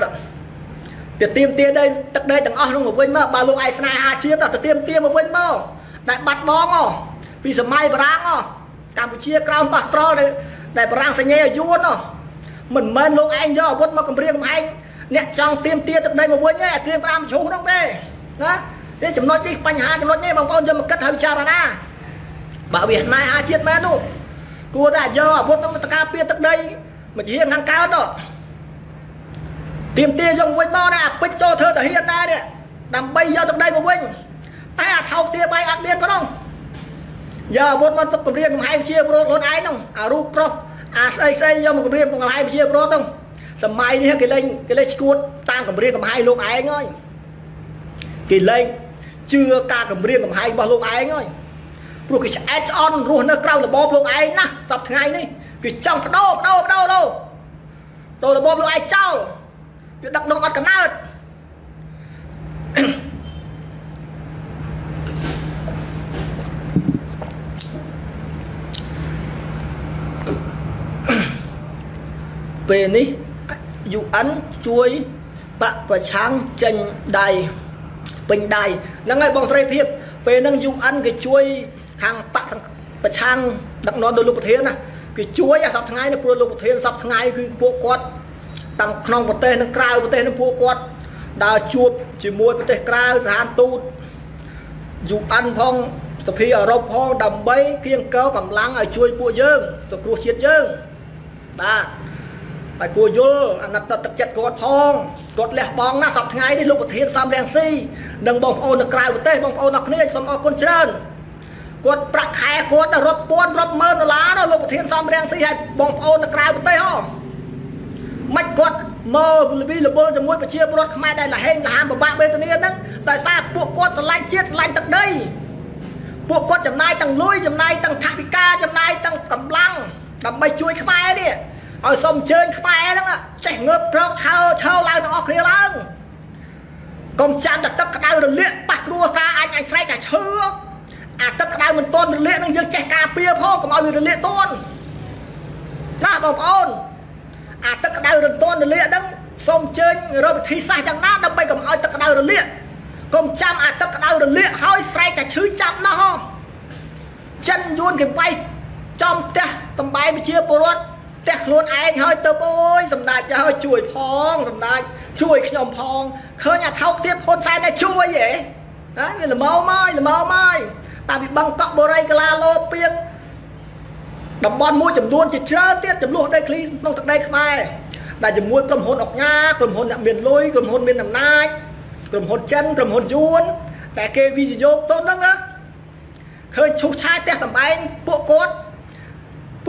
ទៅទៀមទាដីទឹកដីទាំងអស់នោះមកវិញមកបើលោកឯងស្នេហាជាតិទៅទៀមទាមកវិញមកដែលបាត់បង់ពីសម័យបារាំងកម្ពុជាក្រោមកោះត្រល់ដែលបារាំងសញ្ញេឲ្យយួនមិនមែនលោកឯងយកអាវុធមកគម្រាមកំហែងអ្នកចង់ទៀមទាទឹកដីមកវិញទេទៀមក្តាមជ្រុះនោះទេ ណានេះចំណុចនេះបញ្ហាចំណុចនេះបងប្អូនយកមកគិតហើយពិចារណាបើវាស្នេហាជាតិមែននោះគួរតែយកអាវុធនោះទៅការពារទឹកដីមកជាខាងកើតទៅទៀមទាយកវិញមកណាអាពេជ្រចូលធ្វើតាហ៊ានដែរនេះដើម្បីយកទឹកដីមកវិញតែអាថោកទាបាយអត់មានផងយកអាវុធមកទុកគម្រាមកំហែងជាប្រវត្តិខ្លួនឯងហ្នឹងអារូបប្រុសអាស្អីស្អីយកមកគម្រាមកំហែងជាប្រវត្តិហ្នឹងសម័យនេះគេលេងគេលេងឈួតតាមគម្រាមកំហែងលោកឯងហើយ គេលែងជឿការគម្រាមកំហែងរបស់លោកឯងហើយព្រោះគេឆ្អែតឆ្អន់រស់នៅក្រៅរបបលោកឯងណាសប្ថ្ងៃនេះគេចង់បដូរបដូរបដូរដូរដូររបបលោកឯងចោលវាដឹកនាំអត់កណើតពេលនេះ UN ជួយបកប្រឆាំងចេញដៃ ពេញដៃហ្នឹងហើយបងស្រីភាពពេលហ្នឹង UN គេជួយខាងបកប្រឆាំងដឹកនាំដោយលោកប្រធានណាគេជួយអាសប្ថ្ងៃនេះព្រោះលោកប្រធានសប្ថ្ងៃគឺពួកគាត់តាំងក្នុងប្រទេសនិងក្រៅប្រទេសនឹងពួកគាត់ដើរជួបជាមួយប្រទេសក្រៅសហនទូត UN ផងសភាអឺរ៉ុបផងដើម្បីគៀងកោកម្លាំងឲ្យជួយពួកយើងសង្គ្រោះជាតិយើងបាទហើយគួរយល់អាណិតទឹកចិត្តគាត់ផង គាត់លះបង់ណាសប្ថ្ងៃនេះលោកប្រធានសំរៀងស៊ីនិងបងប្អូននៅក្រៅប្រទេសបងប្អូនអរគ្នាសូមអរគុណច្រើនគាត់ប្រាក់ខែគាត់រាប់ពាន់រាប់ម៉ឺនដុល្លារដល់លោកប្រធានសំរៀងស៊ីហើយបងប្អូននៅក្រៅប្រទេសហ៎មិនគាត់មកលវីលបុលជាមួយប្រជាពលរដ្ឋខ្មែរដែលលហេងលហាមពិបាកវេទនាហ្នឹងដោយសារពួកគាត់ស្រឡាញ់ជាតិស្រឡាញ់ទឹកដីពួកគាត់ចំណាយទាំងលុយចំណាយទាំងថវិកាចំណាយទាំងកម្លាំងដើម្បីជួយខ្មែរនេះ ឲ្យសុំអញ្ជើញខ្មែរហ្នឹងចេះងើបត្រកថើឈើឡើងទាំងអស់គ្នាឡើងកុំចាំតែទឹកក្តៅរលាកប៉ះគ្រួសារអញអញស្រែកតែឈឺអាទឹកក្តៅមិនទាន់រលាកហ្នឹងយើងចេះការពារផងកុំឲ្យវារលាកទាន់ណាបងប្អូនអាទឹកក្តៅរន្ទាន់រលាកហ្នឹងសូមអញ្ជើញរកវិធីសាស្ត្រយ៉ាងណាដើម្បីកុំឲ្យទឹកក្តៅរលាកកុំចាំអាទឹកក្តៅរលាកហើយស្រែកតែឈឺចាប់ណោះហ៎ចិនយួនគេវាយចំផ្ទះតំបែងប្រជាពលរដ្ឋផ្ទះខ្លួនឯងហើយទៅអូយសម្ដេចហើយជួយផងសម្ដេចជួយខ្ញុំផងឃើញអាថោកទៀតហ៊ុនសែនតែជួយហ៎ណាវាល្មមហើយល្មមហើយតាពីបឹងកក់បូរីកាឡាលោពៀងតំបន់មួយចំនួនជាច្រើនទៀតចំនួនដីឃ្លីក្នុងទឹកដីខ្មែរដែលជាមួយក្រុមហ៊ុនអុកញ៉ាក្រុមហ៊ុនអ្នកមានលុយក្រុមហ៊ុនមានអំណាចក្រុមហ៊ុនចិនក្រុមហ៊ុនយួនតែគេវិនិយោគទៅហ្នឹងឃើញឈូសឆាយផ្ទះតំបែងពួកគាត់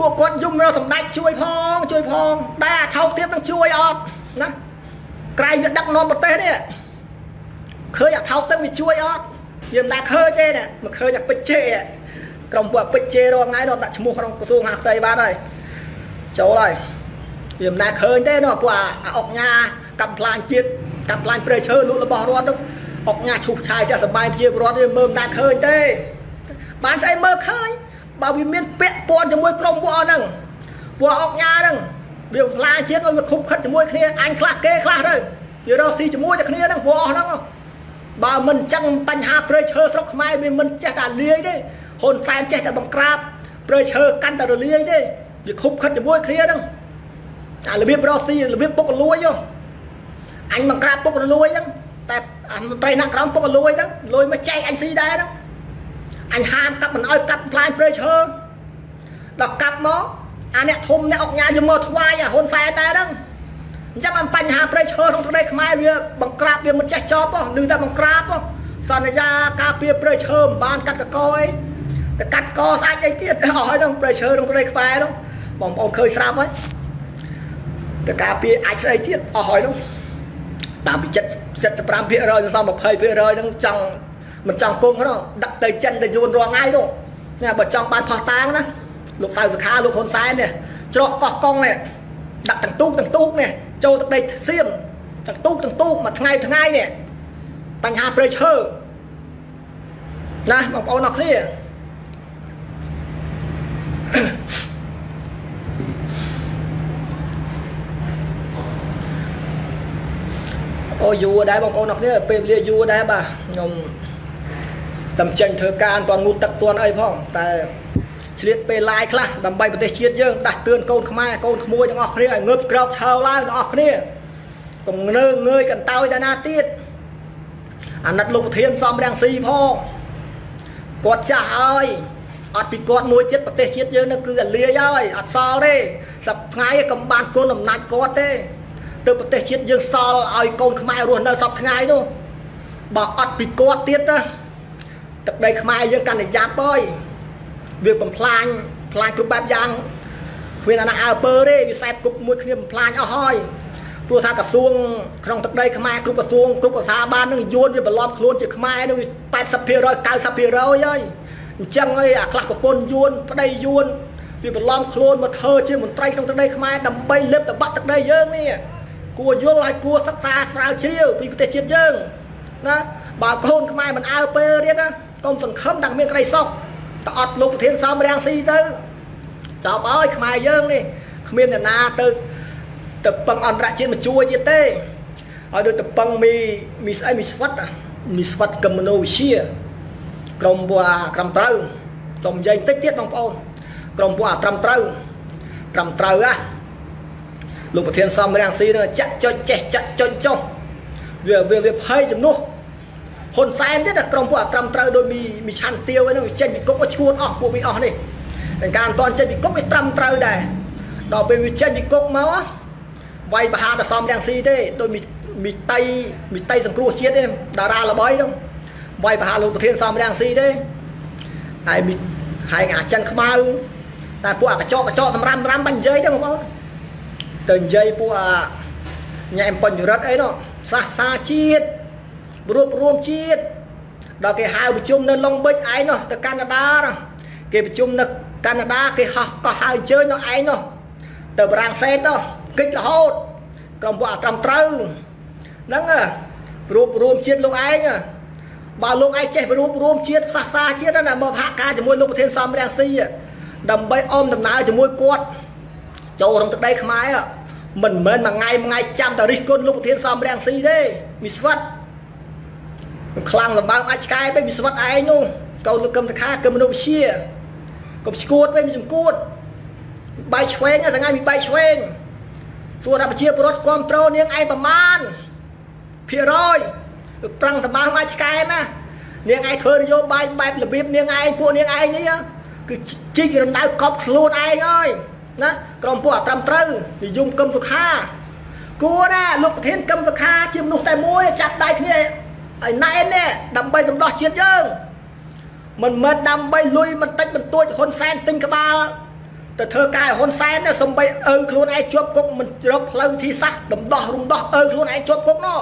ពួកគាត់យំរកសម្ដេចជួយផងជួយផងតែអាថោកទៀតនឹងជួយអត់ណាក្រែងវាដឹកនាំប្រទេសនេះឃើញអាថោកទៅវាជួយអត់យើងមិនដែលឃើញទេណាមកឃើញអាពេជ្ជេក្រុមពួកពេជ្ជេរងថ្ងៃដល់ដាក់ឈ្មោះក្នុងក្រសួងហាផ្ទៃបានហើយចូលហើយវាមិនដែលឃើញទេនោះពួកអាអុកញ៉ាកំផ្លាញជាតិកំផ្លាញព្រៃឈើលក់របស់រដ្ឋនោះអុកញ៉ាឈូសឆាយចាស់សបាយជារដ្ឋវាមើលមិនដែលឃើញទេបានស្អីមើលឃើញ បើវាមានពាក់ព័ន្ធជាមួយក្រុមពួកអស់ហ្នឹងពួកអុកញ៉ាហ្នឹងវាផ្លាជាតិឲ្យវាខុបខិតជាមួយគ្នាអញខ្លះគេខ្លះទៅវារកស៊ីជាមួយតែគ្នាហ្នឹងពួកអស់ហ្នឹងបើមិនអញ្ចឹងបញ្ហាព្រៃឈើស្រុកខ្មែរវាមិនចេះតែលាយទេហ៊ុនសែនចេះតែបង្ក្រាបព្រៃឈើកាន់តែរលាយទេវាខុបខិតជាមួយគ្នាហ្នឹងអារបៀបរកស៊ីរបៀបពុកលួយអញបង្ក្រាបពុករលួយហ្នឹងតែអមន្ត្រីណាក្រមពុកលួយហ្នឹងលួយមកចែកអញស៊ីដែរហ្នឹង អញហាមកាប់មិនអោយកាប់ផ្លាញព្រៃឈើដល់កាប់មកអាអ្នកធំអ្នកអុកញ៉ាយកមកថ្វាយអាហ៊ុនសែនដែរហ្នឹងអញ្ចឹងអំបញ្ហាព្រៃឈើក្នុងប្រទេសខ្មែរវាបង្ក្រាបវាមិនចេះចប់ឮតែបង្ក្រាបសន្យាការពារព្រៃឈើមិនបានកាត់កកអីតែកាត់កស្អាច់អីទៀតអស់ហើយហ្នឹងព្រៃឈើក្នុងព្រៃក្បែរហ្នឹងបងប្អូនឃើញស្រាប់ហើយតែការពារអាចស្អីទៀតអស់ហើយហ្នឹងតាមពី75%ទៅ20%ហ្នឹងចង់ មិនចង់គុំហ្នឹងដឹកទៅចិនទៅយួនរងថ្ងៃនោះនេះបើចង់បានផោះតាងណាលោកសៅសខាលោកហ៊ុនសែននេះច្រកកោះកុងនេះដាក់ទាំងទូកទាំងទូកនេះចូលទឹកដីសៀមទាំងទូកទាំងទូកមួយថ្ងៃថ្ងៃនេះបញ្ហាព្រៃឈើណាបងប្អូនអរគ្នាអូយូរដែរបងប្អូនអរគ្នាពេលវេលាយូរដែរបាទខ្ញុំ តំចេញធ្វើការអត់ទាន់ងូតទឹកទាន់អីផងតែឆ្លៀតពេលឡាយខ្លះដើម្បីប្រទេសជាតិយើងដាស់តឿនកូនខ្មែរកូនក្មួយទាំងអស់គ្នាឲ្យងើបក្រោកឆោឡើងទាំងអស់គ្នាកុំងើងើយកន្តើយដល់ណាទៀតអាណិតលោកប្រធានសំរាំងស៊ីផងគាត់ចាស់ហើយអត់ពីគាត់មួយទៀតប្រទេសជាតិយើងនឹងគឺអាលាយហើយអត់សល់ទេសប្ថ្ងៃកំបានគុណអំណាចគាត់ទេទៅប្រទេសជាតិយើងសល់ឲ្យកូនខ្មែររស់នៅសពថ្ងៃនោះបើអត់ពីគាត់ទៀតណា ទឹកដីខ្មែរយើងកាន់តែយ៉ាប់ហើយវាបំផ្លាញផ្លាញគ្រប់បែបយ៉ាងគ្មានអាណាអើពើទេវាសែបគប់មួយគ្នាបំផ្លាញអស់ហើយព្រោះថាក្រសួងក្នុងទឹកដីខ្មែរគ្រប់ក្រសួងគ្រប់ភាសាបាននឹងយួនវាបន្លំខ្លួនជាខ្មែរនឹង80% 90%ហើយអញ្ចឹងហើយអាខ្លះប្រពន្ធយួនប្តីយួនវាបន្លំខ្លួនមកធ្វើជាមន្ត្រីក្នុងទឹកដីខ្មែរដើម្បីលឹបតបាត់ទឹកដីយើងនេះគួរយល់ឲ្យគួរសិក្សាស្រាវជ្រាវពីប្រទេសជាតិយើងណាបើកូនខ្មែរមិនអើពើទៀតណា កុំសង្ឃឹមដាក់មានក្តីសុខតអត់លោកប្រធានសំរាំងស៊ីទៅចប់ហើយខ្មែរយើងនេះគ្មានអ្នកណាទៅទៅពឹងអន្តរជាតិមកជួយទៀតទេឲ្យដូចទៅពឹងមីមីស្អីមីស្វិតមីស្វិតកមនោវិជា ក្រុមពួកអាក្រំត្រូវសូមនិយាយតិចទៀតបងប្អូនក្រុមពួកអាត្រឹមត្រូវត្រឹមត្រូវហ่ะលោកប្រធានសំរាំងស៊ីនឹងចាក់ចុចចេះចាក់ចុចចុះវាវាវាភ័យចំនួន ហ៊ុនសែនទៀតក្រុមពួកអាត្រឹមត្រូវដោយមីមីឆាន់ទាវហ្នឹងវាចេញពីគុកឈួនអស់ពួកវាអស់នេះតែការអត់តន់ចេញពីគុកវាត្រឹមត្រូវដែរដល់ពេលវាចេញពីគុកមកវាយបហាតសំរាំងស៊ីទេដោយមីមីតៃមីតៃសង្គ្រោះជាតិទេតារាល្បីហ្នឹងវាយបហាលោកប្រធានសំរាំងស៊ីទេហើយមីហើយអាចិនខ្មៅតែពួកអាកញ្ចក់កញ្ចក់សម្រាមសម្រាមបាញ់និយាយទេបងប្អូនទៅនិយាយពួកអាញ៉ែមបញ្ញរិទ្ធអីនោះសាសសាជាតិ រួបរวมជាតិដល់គេហៅប្រជុំនៅឡុងបិចឯងនោះទៅកាណាដាគេប្រជុំនៅកាណាដាគេហោះកោះហៅអញ្ជើញនោះឯងនោះទៅបារាំងសេតនោះគិចរហូតក្រុមពួកអាត្រឹមត្រូវហ្នឹងរួបរวมជាតិលោកឯងបើលោកឯងចេះរួបរวมជាតិសាសសាជាតិណាមកសហការជាមួយលោកប្រធានសំរាំងស៊ីដើម្បីអមដំណើរជាមួយគាត់ចូលក្នុងទឹកដីខ្មែរមិនមែនមួយថ្ងៃមួយថ្ងៃចាំតែរិះគន់លោកប្រធានសំរាំងស៊ីទេមីស្វិត ខ្លាំងលំបើកអាចឆ្កែវិញវាស្វិតឯងនោះកូនលោកកឹមតខាគឺមនុស្សវិជាកុំឈួតវិញវាសង្គួតបាយឆ្វេងថ្ងៃមានបាយឆ្វេងសួរថាប្រជាពលរដ្ឋគ្រប់ត្រូលនាងឯងប្រមាណភាគរយប្រឹងសម្បើមកឆ្កែណានាងឯងធ្វើនយោបាយបែបរបៀបនាងឯងពួកនាងឯងនេះគឺជីករំដៅកប់ខ្លួនឯងហើយណាក្រុមពួកអត្រឹមត្រូវនិយមកឹមសុខាគួរណាលោកប្រធានកឹមសុខាជាមនុស្សតែមួយចាប់ដៃគ្នា ឲ្យណែននេះដើម្បីរំដោះជាតិយើងមិនមែនដើម្បីលុយបន្តិចបន្តួចហ៊ុនសែនទិញក្បាលទៅធ្វើការឲ្យហ៊ុនសែនទៅសំបីឪខ្លួនឯងជាប់គុកមិនរកផ្លូវវិធីសាស្ត្រដំដោះរំដោះឪខ្លួនឯងជាប់គុកនោះ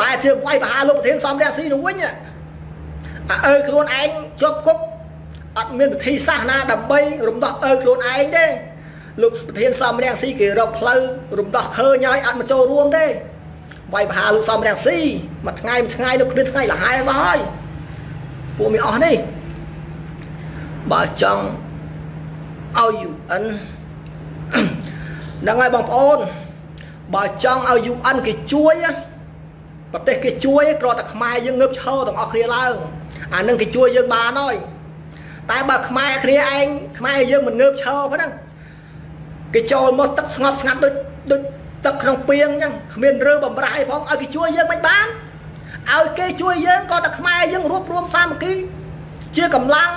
បែរជាវាយបហាលោកប្រធានសំរងស៊ីនោះវិញអាឪខ្លួនឯងជាប់គុកអត់មានវិធីសាស្ត្រណាដើម្បីរំដោះឪខ្លួនឯងទេលោកប្រធានសំរងស៊ីគេរកផ្លូវរំដោះឃើញហើយអត់មកចូលរួមទេ វាយបហាលោកសំរាំងស៊ីមួយថ្ងៃមួយថ្ងៃនៅគ្មានថ្ងៃលហែសោះហើយពួកមីអស់នេះបើចង់ឲ្យ UN ហ្នឹងហើយបងប្អូនបើចង់ឲ្យ UN គេជួយប្រទេសគេជួយគ្រាន់តែខ្មែរយើងងើបឈរទាំងអស់គ្នាឡើងអានឹងគេជួយយើងបានហើយតែបើខ្មែរគ្នាឯងខ្មែរយើងមិនងើបឈរហ្នឹងគេចូលមកទឹកស្ងប់ស្ងាត់ដូចដូច ទឹកក្នុងពីងអញ្ចឹងគ្មានរើបំរាយផងឲ្យគេជួយយើងមិនបានឲ្យគេជួយយើងក៏តែខ្មែរយើងរួបរวมសាមគ្គី ជាកម្លាំង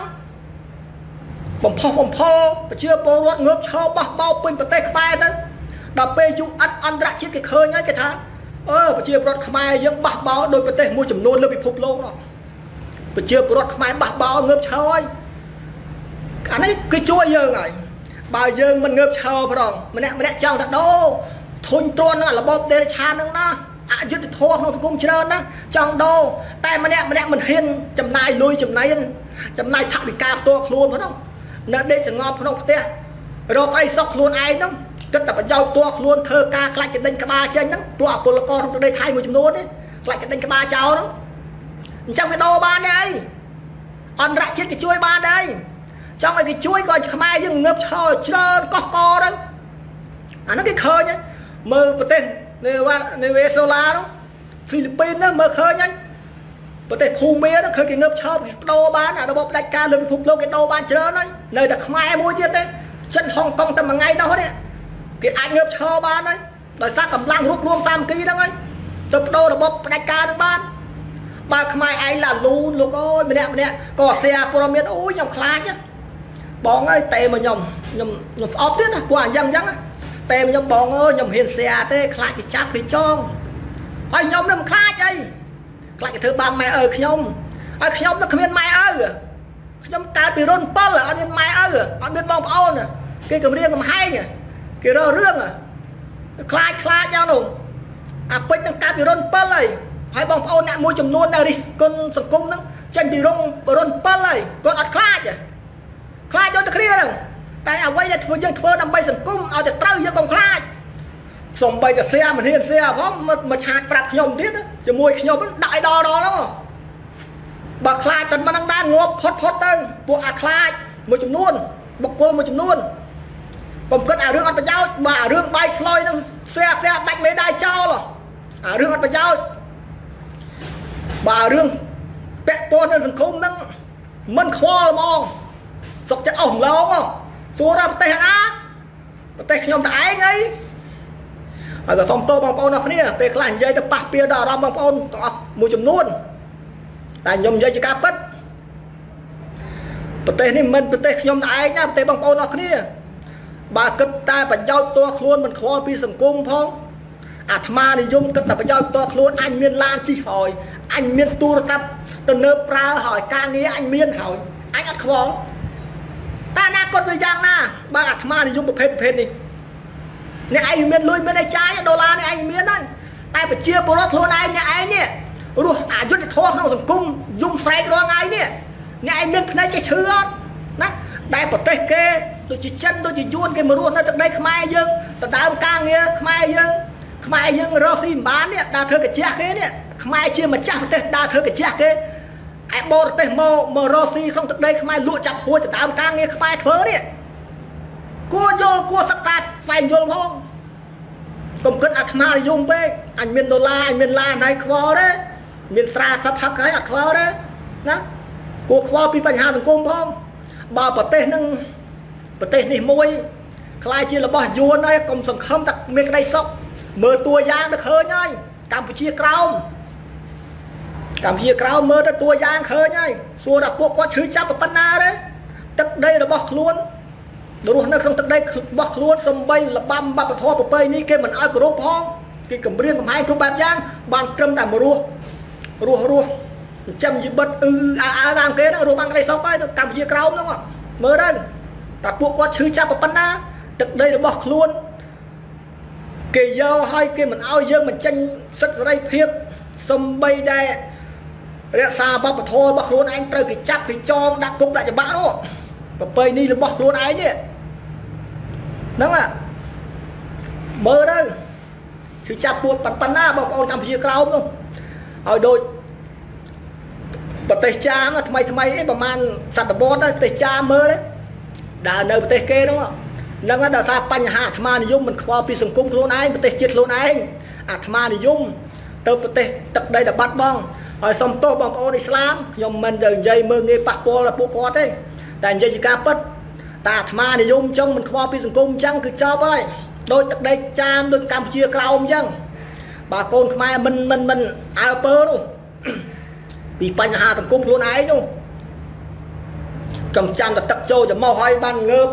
បំផុសបំផុលប្រជាពលរដ្ឋងើបឈរបោះបោពេញប្រទេសខ្មែរទៅដល់ពេលយុអិតអន្តរជាតិគេឃើញហើយគេថាអឺប្រជាពលរដ្ឋខ្មែរយើងបះបោដោយប្រទេសមួយចំនួនលើពិភពលោកនោះប្រជាពលរដ្ឋខ្មែរបះបោងើបឆោហើយអានេះគឺជួយយើងហើយបើយើងមិនងើបឆោប្រងម្នាក់ម្នាក់ចង់តែដោ ធុញទ្រាន់នឹងរបបដេរឆានហ្នឹងណាអយុត្តិធម៌ក្នុងសង្គមច្រើនណាចង់ដោតែម្នាក់ម្នាក់មិនហ៊ានចំណាយលុយចំណាយចំណាយថវិកាផ្ទាល់ខ្លួនផងនៅដេកសងប់ក្នុងផ្ទះរកអីសុកខ្លួនឯងហ្នឹងគិតតែប្រយោជន៍ផ្ទាល់ខ្លួនធ្វើការខ្លាច់កដេញក្បាលចេញហ្នឹងព្រោះអពលករក្នុងប្រទេសថៃមួយចំនួននេះខ្លាច់កដេញក្បាលចោលហ្នឹងអញ្ចឹងវាដោបានទេអីអន្តរជាតិគេជួយបានដែរចង់ឲ្យគេជួយក៏ខ្មែរយើងងើបឆោច្រើនកោះកទៅអានោះគេឃើញ មើលប្រទេសនៅវ៉ានៅវេសូឡានោះហ្វីលីពីនហ្នឹងមើលឃើញហើយប្រទេសភូមាហ្នឹងឃើញគេងើបឆោបដោបានអារបបផ្ដាច់ការលើពិភពលោកគេដោបានច្រើនហើយនៅតែខ្មែរមួយទៀតទេចិនហុងកុងតែមួយថ្ងៃនោះនេះគេអាចងើបឆោបានហើយដោយសារកម្លាំងរួបរวมសាមគ្គីហ្នឹងហើយទៅបដូររបបផ្ដាច់ការនឹងបានបើខ្មែរឯងឡាលូនលោកអើយម្នាក់ម្នាក់ក៏សែព័ត៌មានអូយខ្ញុំខ្លាចបងអើយតេមកខ្ញុំខ្ញុំខ្ញុំស្អប់ទៀតណាព្រោះអញ្ចឹងអញ្ចឹង តែខ្ញុំបងអើយខ្ញុំហ៊ានសែទេខ្លាចគេចាប់គេចងហើយខ្ញុំនឹងខ្លាចអីខ្លាចគេធ្វើបាបម៉ែឪខ្ញុំហើយខ្ញុំនឹងគ្មានម៉ែឪខ្ញុំកើតពីរុន7អត់មានម៉ែឪអត់មានបងប្អូនគេគម្រាមកំហែងគេរករឿងខ្លាចខ្លាចយ៉ាងនោះអាពេជ្រនឹងកើតពីរុន7ហើយហើយបងប្អូនអ្នកមួយចំនួននៅរិះគន់សង្គមហ្នឹងចេញពីរុងរុន7ហើយគាត់អត់ខ្លាចខ្លាចយកទៅគ្នាហ្នឹង តែអ្វីដែលធ្វើយើងធ្វើដើម្បីសង្គមឲ្យតែត្រូវយើងកុំខ្លាចសំបីតែសៀមិនហ៊ានសៀផងមកឆាតប្រាប់ខ្ញុំទៀតជាមួយខ្ញុំដាក់ឲ្យដល់ដល់ហ្នឹងបើខ្លាចតែមិនដឹងដែរងាប់ផុតផុតទៅពួកអាខ្លាចមួយចំនួនបុគ្គលមួយចំនួនកុំគិតអារឿងអត់ប្រយោជន៍បើអារឿងបាយស្លុយហ្នឹងស្វាស្វាដាច់មេដៃចោលអារឿងអត់ប្រយោជន៍បើរឿងពាក់ព័ន្ធនឹងសង្គមហ្នឹងមិនខ្វល់ហ្មងសុកចិត្តអស់ម្លងមក សួរថាប្រទេសណាប្រទេសខ្ញុំតែឯងអីហើយក៏សូមតបបងប្អូនអរគ្នាពេលខ្លះនិយាយទៅប៉ះពាល់ដល់អារម្មណ៍បងប្អូនទាំងអស់មួយចំនួនតែខ្ញុំនិយាយជាការពិតប្រទេសនេះមិនប្រទេសខ្ញុំតែឯងណាប្រទេសបងប្អូនអរគ្នាបើគិតតែប្រយោជន៍តួខ្លួនមិនខ្វល់ពីសង្គមផងអាត្មានិយមគិតតែប្រយោជន៍តួខ្លួនអញមានឡានជិះហើយអញមានទូរស័ព្ទទៅនៅប្រើហើយការងារអញមានហើយអញអត់ខ្វល់ តែអនាគតវាយ៉ាងណាបើអាត្មានិយមប្រភេទប្រភេទនេះអ្នកឯងមានលុយមានអីចាយដុល្លារនេះឯងមានហើយតែប្រជាពលរដ្ឋខ្លួនឯងអ្នកឯងនេះរស់អយុត្តិធម៌ក្នុងសង្គមយំស្រែករងថ្ងៃនេះអ្នកឯងមានភ្នែកចេះឈឺអត់ណាដែលប្រទេសគេដូចជាចិនដូចជាយួនគេមករស់នៅទឹកដីខ្មែរយើងដដើមការងារខ្មែរយើងខ្មែរយើងរស់ស៊ីមិនបាននេះដើរធ្វើកាជះគេនេះខ្មែរជាម្ចាស់ប្រទេសដើរធ្វើកាជះគេ ឯបរទេសមកម្ករស់ស៊ីក្នុងទឹកដីខ្មែរលក់ចាប់ហួចដដើមការងារខ្មែរធ្វើនេះគួរយល់គួរសិក្សាស្វែងយល់ផងកុំគិតអាត្មានិយមពេកអញមានដុល្លារអញមានឡានហើយខ្វល់ទេមានស្រាសັບហឹកហើយអត់ខ្វល់ទេណាគួរខ្វល់ពីបញ្ហាសង្គមផងបើប្រទេសនឹងប្រទេសនេះមួយខ្លាយជារបស់យួនហើយកុំសង្ឃឹមតែមានក្តីសុខមើលតួយ៉ាងទៅឃើញហើយកម្ពុជាក្រោម កម្ពុជាក្រោមមើលទៅតួយ៉ាងឃើញហើយសួរថាពួកគាត់ឈឺចាប់ប៉ុណ្ណាទេទឹកដីរបស់ខ្លួនរស់នៅក្នុងទឹកដីរបស់ខ្លួនសំបីលបាំបព្វធម៌ប្រពៃនេះគេមិនឲ្យគោរពផងគេគម្រាមកំហែងគ្រប់បែបយ៉ាងបានត្រឹមតែមករស់រស់រស់ចិញ្ចឹមជីវិតអឺអើអើតាមគេហ្នឹងរស់បានក្តីសុខហើយនៅកម្ពុជាក្រោមហ្នឹងមើលទៅតែពួកគាត់ឈឺចាប់ប៉ុណ្ណា ទឹកដីរបស់ខ្លួនគេយកឲ្យគេមិនឲ្យយើងបញ្ចេញសិទ្ធិសេរីភាពសំបីដែល រក្សាបព្វធម៌របស់ខ្លួនឯងត្រូវគេចាប់គេចងដាក់គុកដាក់ច្បាប់នោះប្រពៃនេះរបស់ខ្លួនឯងនេះហ្នឹងមើលទៅគឺចាប់ពួតប៉ុណ្ណាបងប្អូនកម្ពុជាក្រោមនោះឲ្យដូចប្រទេសចាមថ្មីថ្មីអីប្រហែលសតវត្សទៅប្រទេសចាមមើលដើរនៅប្រទេសគេនោះហ្នឹងដល់ថាបញ្ហាអាត្មានិយមមិនខ្វល់ពីសង្គមខ្លួនឯងប្រទេសជាតិខ្លួនឯងអាត្មានិយមទៅប្រទេសទឹកដីដែលបាត់បង់ ហើយសុំទោសបងប្អូនអ៊ីស្លាមខ្ញុំមិនទៅនិយាយមើងងាយប៉ះពាល់ដល់ពួកគាត់ទេតែនិយាយជាការពិតតែអាត្មានិយមចឹងមិនខ្វល់ពីសង្គមអញ្ចឹងគឺចប់ហើយដោយទឹកដីចាមដូចកម្ពុជាក្រោមអញ្ចឹងបើកូនខ្មែរមិនមិនមិនអើពើនោះពីបញ្ហាសង្គមខ្លួនឯងនោះកំចាំតែទឹកចូលច្រមុះហើយបានងើប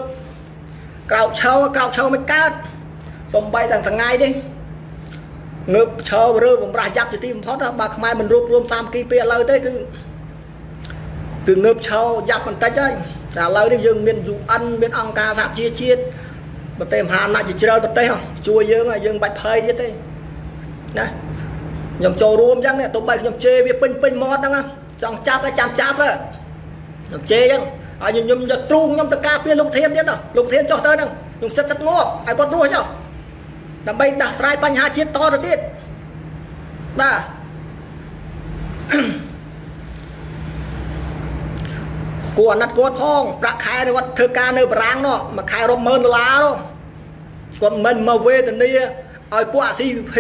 ក្រោកឈរក្រោកឈរមិនកើតសំបីតែថ្ងៃនេះ ងើបឈររើបំរាស់យ៉ាប់ជាទីបំផុតបើខ្មែរមិនរួបរวมសាមគ្គីពេលឥឡូវទេគឺគឺងើបឈរយ៉ាប់បន្តិចហើយតែឥឡូវនេះយើងមាន UN មានអង្គការសហជីវជាតិប្រទេសមហាអំណាចជាច្រើនប្រទេសជួយយើងយើងបាច់ភ័យទៀតទេណាខ្ញុំចូលរួមអញ្ចឹងនេះទោះបីខ្ញុំជេរវាពេញពេញមាត់ហ្នឹងចង់ចាប់ឲ្យចាំចាប់ខ្ញុំជេរអញ្ចឹងហើយខ្ញុំយកទ្រូងខ្ញុំទៅការពារលោកធានទៀតលោកធានចុះទៅហ្នឹងខ្ញុំសិតសិតងាប់ឲ្យគាត់រស់ចុះ ដើម្បីដោះស្រាយបញ្ហាជាតិតទៅទៀតបាទគួរអាណិតគាត់ផងប្រាក់ខែគាត់ធ្វើការនៅបារាំងនោះមួយខែរាប់ម៉ឺនដុល្លារនោះគាត់មិនមកវេទនាឲ្យពួកអា CVP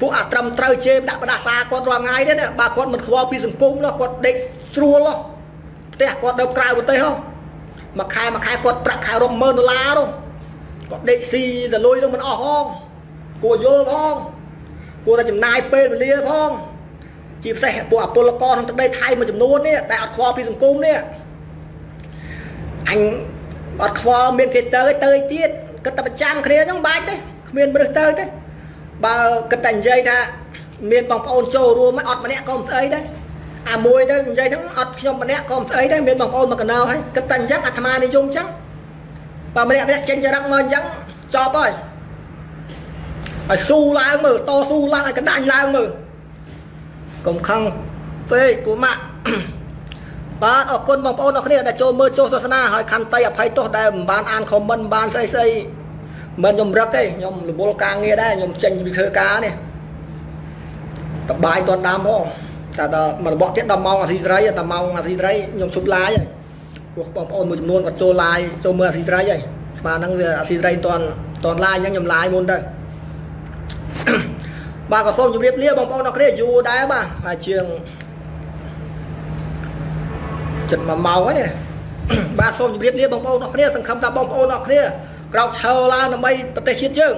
ពួកអាត្រឹមត្រូវជេរដាក់បដាសាគាត់រាល់ថ្ងៃទេណាបើគាត់មិនខ្វល់ពីសង្គមនោះគាត់ដេកស្រួលនោះផ្ទះគាត់នៅក្រៅប្រទេសហ៎មួយខែមួយខែគាត់ប្រាក់ខែរាប់ម៉ឺនដុល្លារនោះ គាត់ដេកស៊ីទៅលុយនោះមិនអស់ផងគួរយល់ផងគួរតែចំណាយពេលវេលាផងជាពិសេសពួកអពលករក្នុងទឹកដីថៃមួយចំនួននេះដែលអត់ខ្វល់ពីសង្គមនេះអញអត់ខ្វល់មានគេទៅទៅទៀតគិតតែប្រចាំគ្នាហ្នឹងបាច់ទេគ្មានមនុស្សទៅទេបើគិតតែនិយាយថាមានបងប្អូនចូលរួមអត់ម្នាក់ក៏មិនស្អីដែរអាមួយទៅនិយាយហ្នឹងអត់ខ្ញុំម្នាក់ក៏មិនស្អីដែរមានបងប្អូនមកកណោហើយគិតតែអញ្ចឹងអាត្មានិយមអញ្ចឹង បើម្នាក់ម្នាក់ចេញចរិតមកអញ្ចឹងចប់ហើយឲ្យស៊ូឡើងមើលតស៊ូឡើងឲ្យកដាញ់ឡើងមើលកុំខឹងពេកពូម៉ាក់បាទអរគុណបងប្អូនអរគ្នាដែលចូលមើលចូលសាសនាហើយខន្តីអភ័យទោសដែលមិនបានអានខមមិនបានស្អីស្អីមិនខ្ញុំរឹកទេខ្ញុំរវល់ការងារដែរខ្ញុំចេញពីធ្វើការនេះតបាយតតាមផងតែដល់មករបស់ទៀតដល់ម៉ោងអាស៊ីសេរីតែម៉ោងអាស៊ីសេរីខ្ញុំជប់ឡាយហើយ ពួកបងប្អូនមួយចំនួនគាត់ចូលឡាយចូលមើលអាស៊ីសេរីហើយស្មានហ្នឹងវាអាស៊ីសេរីមិនតាន់តាន់ឡាយអញ្ចឹងខ្ញុំឡាយមុនទៅបាទក៏សូមជម្រាបលាបងប្អូនអរគ្នាយូរដែរបាទហើយជាងចិត្ត1ម៉ោងហើយនេះបាទសូមជម្រាបលាបងប្អូនអរគ្នាសង្ឃឹមថាបងប្អូនអរគ្នាក្រោកឈរឡើងដើម្បីប្រទេសជាតិយើង